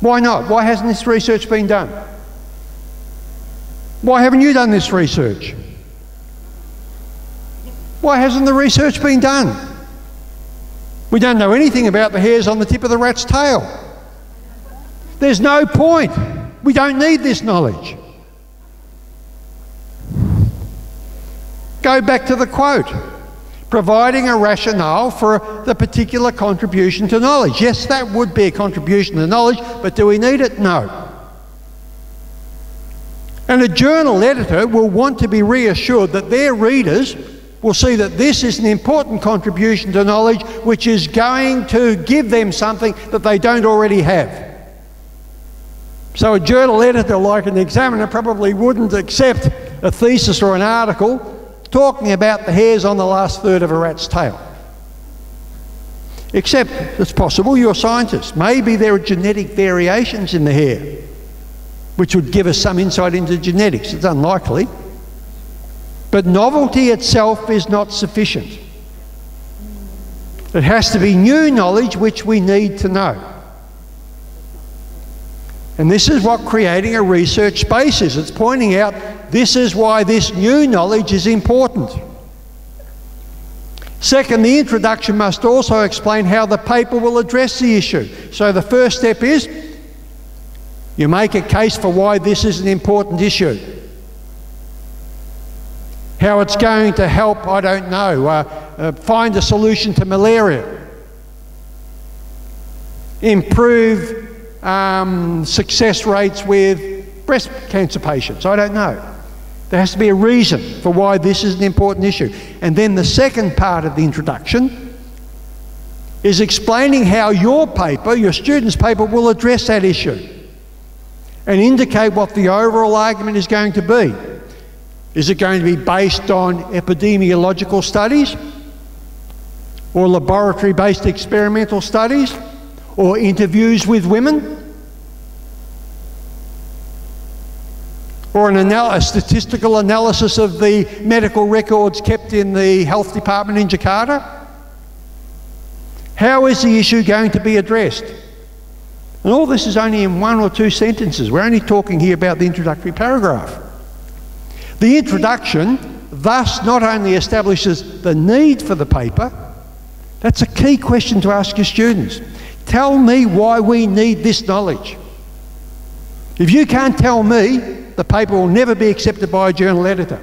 A: Why not? Why hasn't this research been done? Why haven't you done this research? Why hasn't the research been done? We don't know anything about the hairs on the tip of the rat's tail. There's no point. We don't need this knowledge. Go back to the quote providing a rationale for the particular contribution to knowledge. Yes, that would be a contribution to knowledge, but do we need it? No. And a journal editor will want to be reassured that their readers will see that this is an important contribution to knowledge which is going to give them something that they don't already have. So a journal editor like an examiner probably wouldn't accept a thesis or an article talking about the hairs on the last third of a rat's tail. Except it's possible you're a scientist. Maybe there are genetic variations in the hair which would give us some insight into genetics. It's unlikely. But novelty itself is not sufficient. It has to be new knowledge which we need to know. And this is what creating a research space is. It's pointing out this is why this new knowledge is important. Second, the introduction must also explain how the paper will address the issue. So the first step is you make a case for why this is an important issue. How it's going to help, I don't know, uh, uh, find a solution to malaria, improve um, success rates with breast cancer patients. I don't know. There has to be a reason for why this is an important issue. And then the second part of the introduction is explaining how your paper, your student's paper, will address that issue and indicate what the overall argument is going to be. Is it going to be based on epidemiological studies or laboratory based experimental studies? or interviews with women, or an anal a statistical analysis of the medical records kept in the health department in Jakarta? How is the issue going to be addressed? And all this is only in one or two sentences. We're only talking here about the introductory paragraph. The introduction thus not only establishes the need for the paper, that's a key question to ask your students. Tell me why we need this knowledge. If you can't tell me, the paper will never be accepted by a journal editor.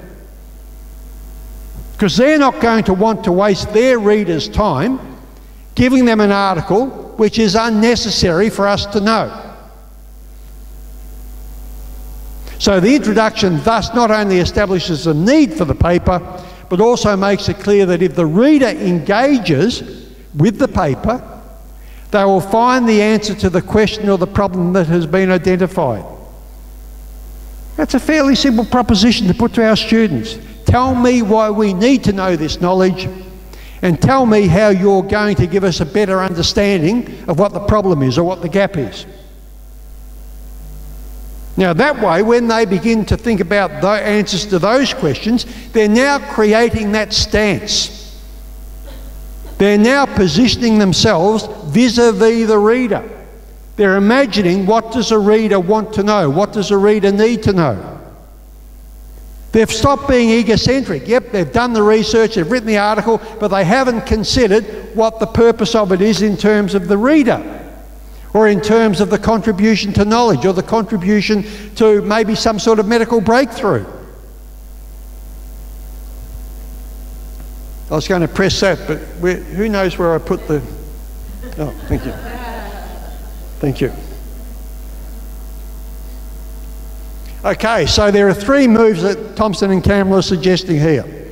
A: Because they're not going to want to waste their readers' time giving them an article which is unnecessary for us to know. So the introduction thus not only establishes the need for the paper, but also makes it clear that if the reader engages with the paper, they will find the answer to the question or the problem that has been identified. That's a fairly simple proposition to put to our students. Tell me why we need to know this knowledge and tell me how you're going to give us a better understanding of what the problem is or what the gap is. Now, that way, when they begin to think about the answers to those questions, they're now creating that stance. They're now positioning themselves vis-a-vis the reader. They're imagining what does a reader want to know? What does a reader need to know? They've stopped being egocentric. Yep, they've done the research, they've written the article, but they haven't considered what the purpose of it is in terms of the reader or in terms of the contribution to knowledge or the contribution to maybe some sort of medical breakthrough. I was going to press that, but who knows where I put the. Oh, thank you. Thank you. Okay, so there are three moves that Thomson and Kamler are suggesting here.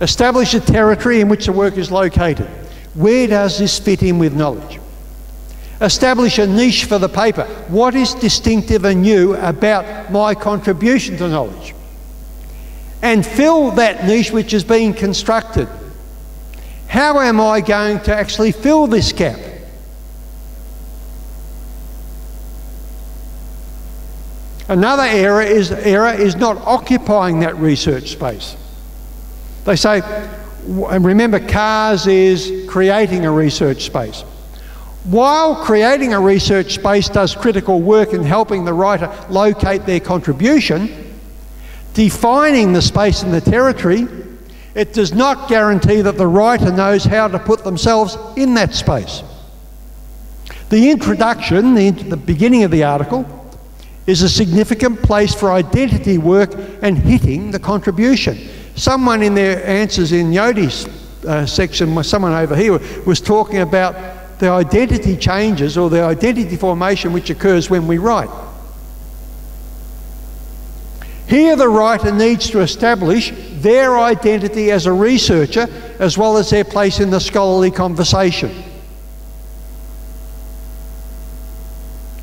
A: Establish a territory in which the work is located. Where does this fit in with knowledge? Establish a niche for the paper. What is distinctive and new about my contribution to knowledge? and fill that niche which is being constructed. How am I going to actually fill this gap? Another error is, error is not occupying that research space. They say, and remember, CARS is creating a research space. While creating a research space does critical work in helping the writer locate their contribution, defining the space and the territory it does not guarantee that the writer knows how to put themselves in that space. The introduction, the, the beginning of the article, is a significant place for identity work and hitting the contribution. Someone in their answers in Yodi's uh, section, someone over here, was talking about the identity changes or the identity formation which occurs when we write. Here, the writer needs to establish their identity as a researcher as well as their place in the scholarly conversation.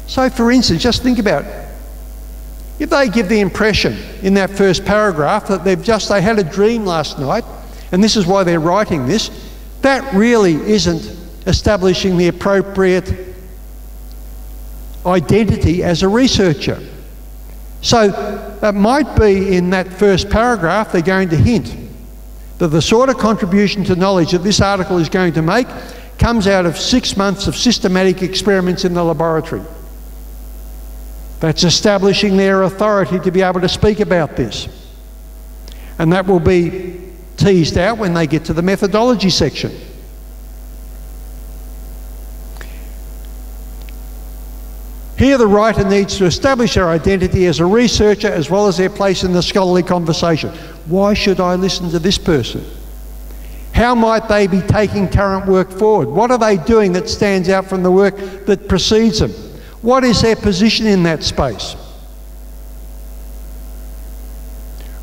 A: So, for instance, just think about it. If they give the impression in that first paragraph that they've just they had a dream last night, and this is why they're writing this, that really isn't establishing the appropriate identity as a researcher. So it might be in that first paragraph they're going to hint that the sort of contribution to knowledge that this article is going to make comes out of six months of systematic experiments in the laboratory. That's establishing their authority to be able to speak about this. And that will be teased out when they get to the methodology section. Here, the writer needs to establish their identity as a researcher as well as their place in the scholarly conversation. Why should I listen to this person? How might they be taking current work forward? What are they doing that stands out from the work that precedes them? What is their position in that space?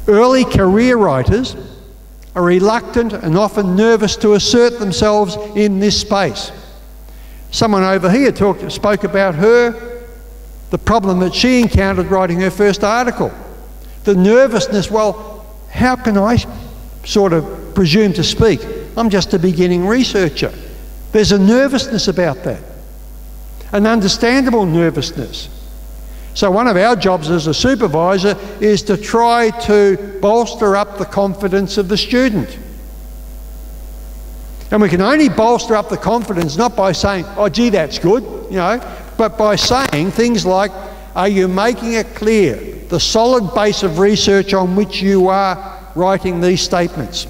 A: Early career writers are reluctant and often nervous to assert themselves in this space. Someone over here talked, spoke about her the problem that she encountered writing her first article. The nervousness, well, how can I sort of presume to speak? I'm just a beginning researcher. There's a nervousness about that, an understandable nervousness. So, one of our jobs as a supervisor is to try to bolster up the confidence of the student. And we can only bolster up the confidence not by saying, oh, gee, that's good, you know, but by saying things like, are you making it clear the solid base of research on which you are writing these statements?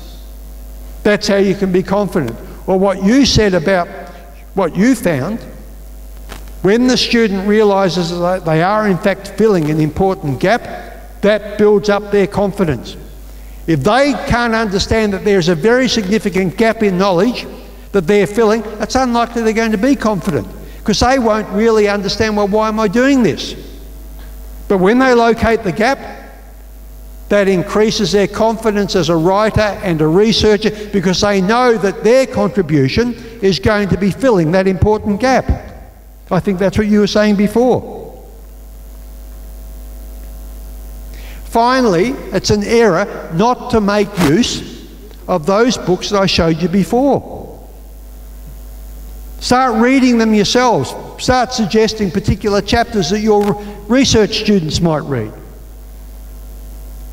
A: That's how you can be confident. Or what you said about what you found, when the student realises that they are in fact filling an important gap, that builds up their confidence. If they can't understand that there's a very significant gap in knowledge that they're filling, it's unlikely they're going to be confident because they won't really understand, well, why am I doing this? But when they locate the gap, that increases their confidence as a writer and a researcher because they know that their contribution is going to be filling that important gap. I think that's what you were saying before. Finally, it's an error not to make use of those books that I showed you before. Start reading them yourselves. Start suggesting particular chapters that your research students might read.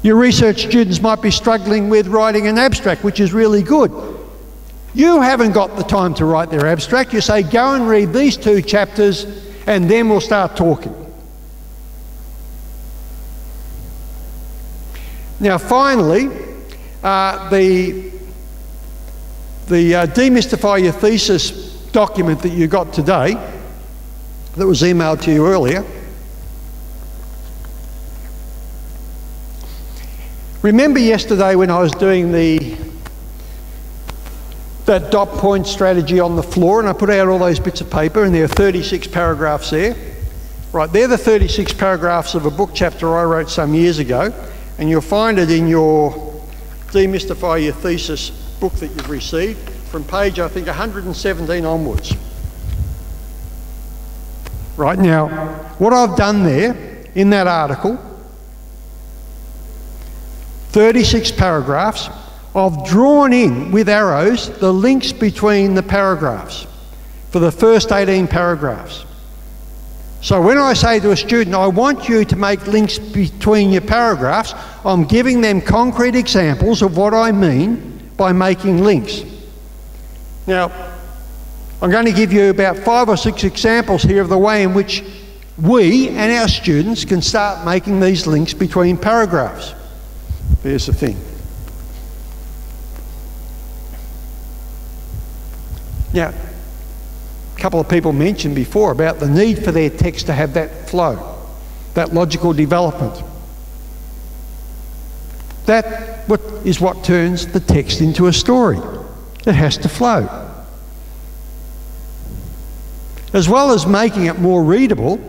A: Your research students might be struggling with writing an abstract, which is really good. You haven't got the time to write their abstract. You say, go and read these two chapters, and then we'll start talking. Now, finally, uh, the, the uh, demystify your thesis document that you got today that was emailed to you earlier. Remember yesterday when I was doing the that dot point strategy on the floor and I put out all those bits of paper and there are 36 paragraphs there. Right, they're the 36 paragraphs of a book chapter I wrote some years ago and you'll find it in your Demystify Your Thesis book that you've received from page, I think, 117 onwards. Right now, what I've done there in that article, 36 paragraphs, I've drawn in with arrows the links between the paragraphs for the first 18 paragraphs. So when I say to a student, I want you to make links between your paragraphs, I'm giving them concrete examples of what I mean by making links. Now, I'm going to give you about five or six examples here of the way in which we and our students can start making these links between paragraphs. Here's the thing. Now, a couple of people mentioned before about the need for their text to have that flow, that logical development. That is what turns the text into a story. It has to flow. As well as making it more readable,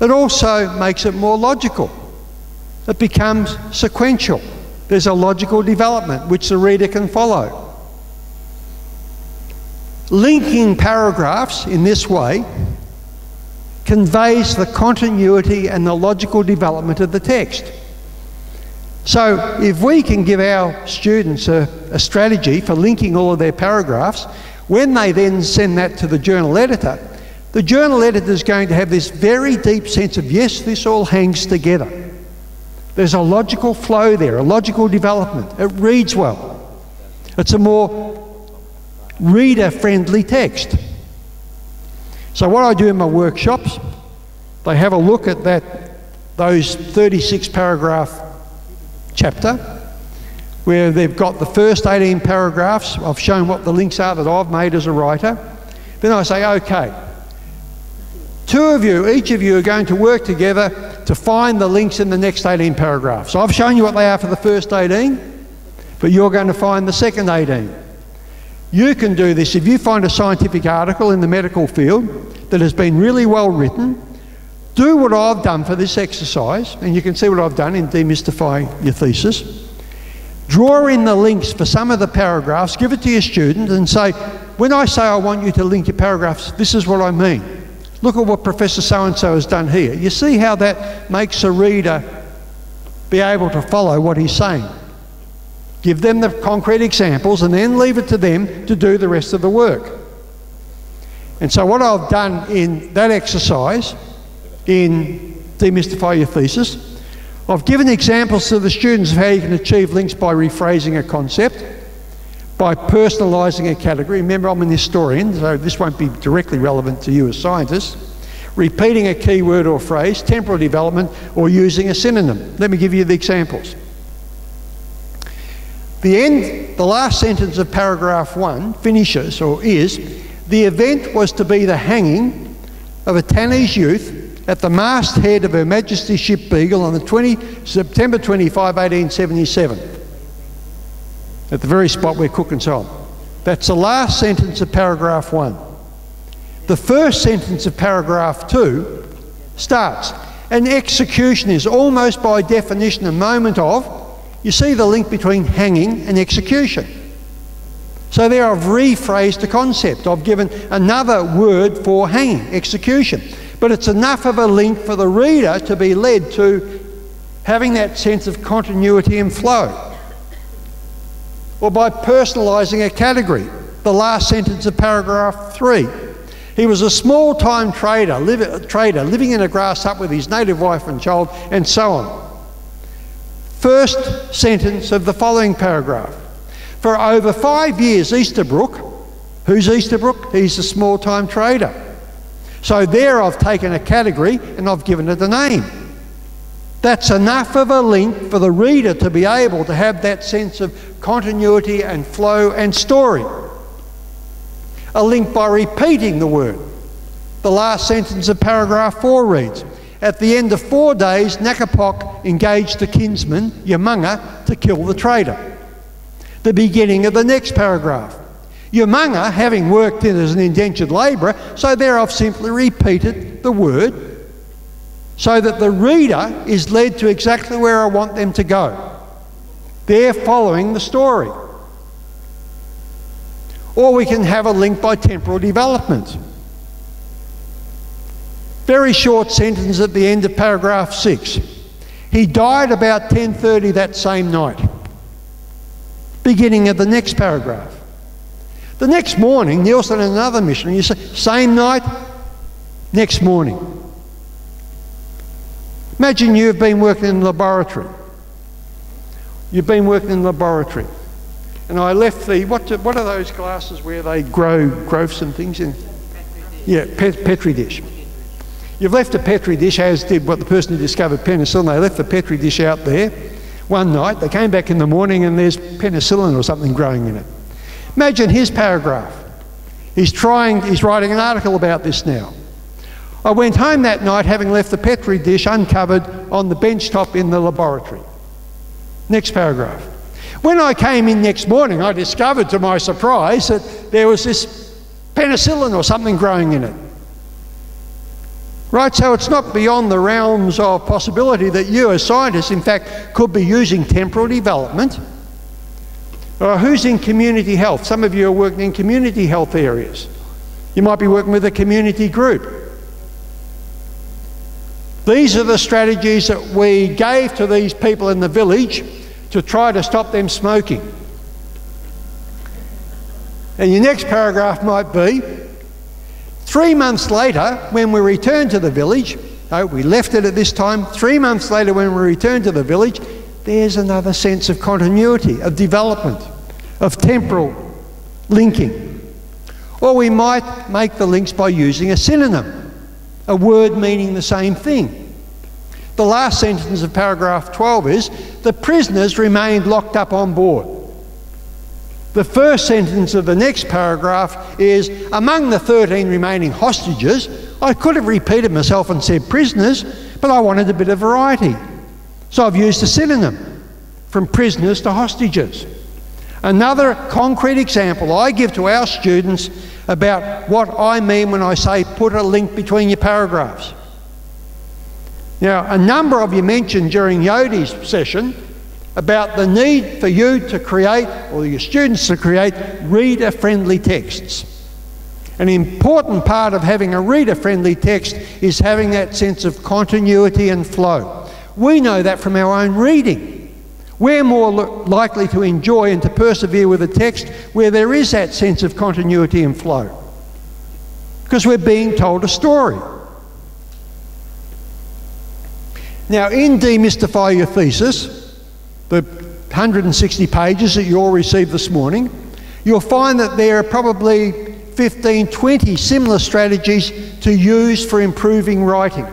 A: it also makes it more logical. It becomes sequential. There's a logical development which the reader can follow. Linking paragraphs in this way conveys the continuity and the logical development of the text. So, if we can give our students a, a, strategy for linking all of their paragraphs, when they then send that to the journal editor, the journal editor is going to have this very deep sense of yes, this all hangs together. There's a logical flow there, a logical development. It reads well. It's a more reader friendly text. So, what I do in my workshops, they have a look at that, those 36 paragraph chapter where they've got the first 18 paragraphs. I've shown what the links are that I've made as a writer. Then I say, okay, two of you, each of you are going to work together to find the links in the next 18 paragraphs. So I've shown you what they are for the first 18, but you're going to find the second 18. You can do this if you find a scientific article in the medical field that has been really well written. Do what I've done for this exercise, and you can see what I've done in demystifying your thesis. Draw in the links for some of the paragraphs, give it to your student, and say, when I say I want you to link your paragraphs, this is what I mean. Look at what Professor so and so has done here. You see how that makes a reader be able to follow what he's saying. Give them the concrete examples and then leave it to them to do the rest of the work. And so, what I've done in that exercise, in Demystify Your Thesis, I've given examples to the students of how you can achieve links by rephrasing a concept by personalising a category. Remember, I'm an historian, so this won't be directly relevant to you as scientists. Repeating a key word or phrase, temporal development, or using a synonym. Let me give you the examples. The end, the last sentence of paragraph one finishes or is the event was to be the hanging of a Tannese youth at the masthead of Her Majesty's ship Beagle on the 20, September 25, 1877 at the very spot where Cook and so on. That's the last sentence of paragraph one. The first sentence of paragraph two starts. An execution is almost by definition a moment of, you see the link between hanging and execution. So there I've rephrased the concept. I've given another word for hanging, execution. But it's enough of a link for the reader to be led to having that sense of continuity and flow or by personalising a category. The last sentence of paragraph three. He was a small time trader, live, trader living in a grass hut with his native wife and child, and so on. First sentence of the following paragraph. For over five years, Easterbrook, who's Easterbrook? He's a small time trader. So there I've taken a category and I've given it a name. That's enough of a link for the reader to be able to have that sense of continuity and flow and story. A link by repeating the word. The last sentence of paragraph 4 reads At the end of four days, Nakapok engaged the kinsman, Yamunga, to kill the trader. The beginning of the next paragraph. Yamunga, having worked in as an indentured labourer, so there I've simply repeated the word so that the reader is led to exactly where I want them to go. They're following the story. Or we can have a link by temporal development. Very short sentence at the end of paragraph 6. He died about 10:30 that same night. Beginning of the next paragraph. The next morning, Nielsen and another missionary, you say, same night, next morning. Imagine you've been working in the laboratory. You've been working in the laboratory. And I left the, what, do, what are those glasses where they grow growths and things in? Yeah, pet, Petri dish. You've left a Petri dish, as did what the person who discovered penicillin. They left the Petri dish out there one night. They came back in the morning and there's penicillin or something growing in it. Imagine his paragraph. He's trying, he's writing an article about this now. I went home that night having left the Petri dish uncovered on the bench top in the laboratory. Next paragraph. When I came in next morning, I discovered to my surprise that there was this penicillin or something growing in it. Right, so it's not beyond the realms of possibility that you, as scientists, in fact, could be using temporal development. Or who's in community health? Some of you are working in community health areas. You might be working with a community group. These are the strategies that we gave to these people in the village to try to stop them smoking. And your next paragraph might be three months later, when we returned to the village, we left it at this time, three months later, when we returned to the village, there's another sense of continuity, of development, of temporal linking. Or we might make the links by using a synonym a word meaning the same thing. The last sentence of paragraph 12 is the prisoners remained locked up on board. The first sentence of the next paragraph is among the 13 remaining hostages, I could have repeated myself and said prisoners, but I wanted a bit of variety. So I've used a synonym from prisoners to hostages. Another concrete example I give to our students about what I mean when I say put a link between your paragraphs. Now, a number of you mentioned during Yodi's session about the need for you to create, or your students to create, reader friendly texts. An important part of having a reader friendly text is having that sense of continuity and flow. We know that from our own reading. We're more likely to enjoy and to persevere with a text where there is that sense of continuity and flow. Because we're being told a story. Now, in Demystify Your Thesis, the 160 pages that you all received this morning, you'll find that there are probably 15, 20 similar strategies to use for improving writing.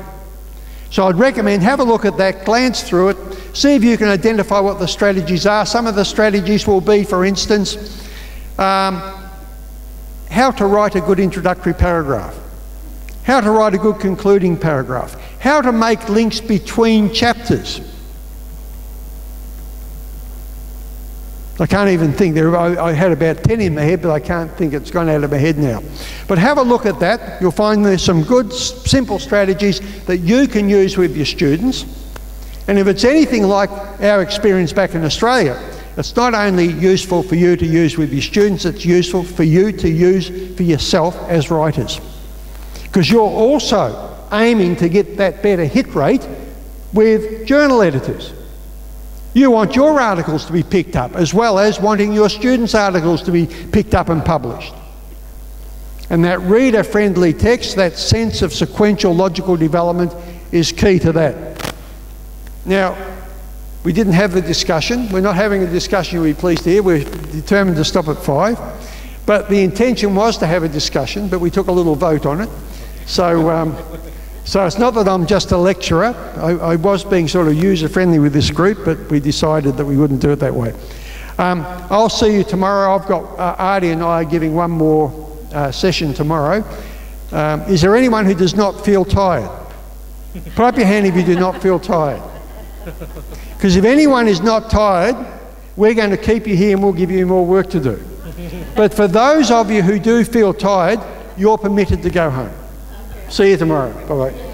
A: So I'd recommend have a look at that, glance through it, see if you can identify what the strategies are. Some of the strategies will be, for instance, um, how to write a good introductory paragraph, how to write a good concluding paragraph, how to make links between chapters. I can't even think. There, I, I, had about 10 in my head, but I can't think it's gone out of my head now. But have a look at that. You'll find there's some good, simple strategies that you can use with your students. And if it's anything like our experience back in Australia, it's not only useful for you to use with your students, it's useful for you to use for yourself as writers. Because you're also aiming to get that better hit rate with journal editors. You want your articles to be picked up as well as wanting your students' articles to be picked up and published. And that reader friendly text, that sense of sequential logical development, is key to that. Now, we didn't have the discussion. We're not having a discussion, you'll be pleased to hear. We're determined to stop at five. But the intention was to have a discussion, but we took a little vote on it. So um, so it's not that I'm just a lecturer. I, I was being sort of user friendly with this group, but we decided that we wouldn't do it that way. Um, I'll see you tomorrow. I've got uh, Artie and I giving one more uh, session tomorrow. Um, is there anyone who does not feel tired? Put up your hand if you do not feel tired. Because if anyone is not tired, we're going to keep you here and we'll give you more work to do. But for those of you who do feel tired, you're permitted to go home. See you tomorrow. Bye bye.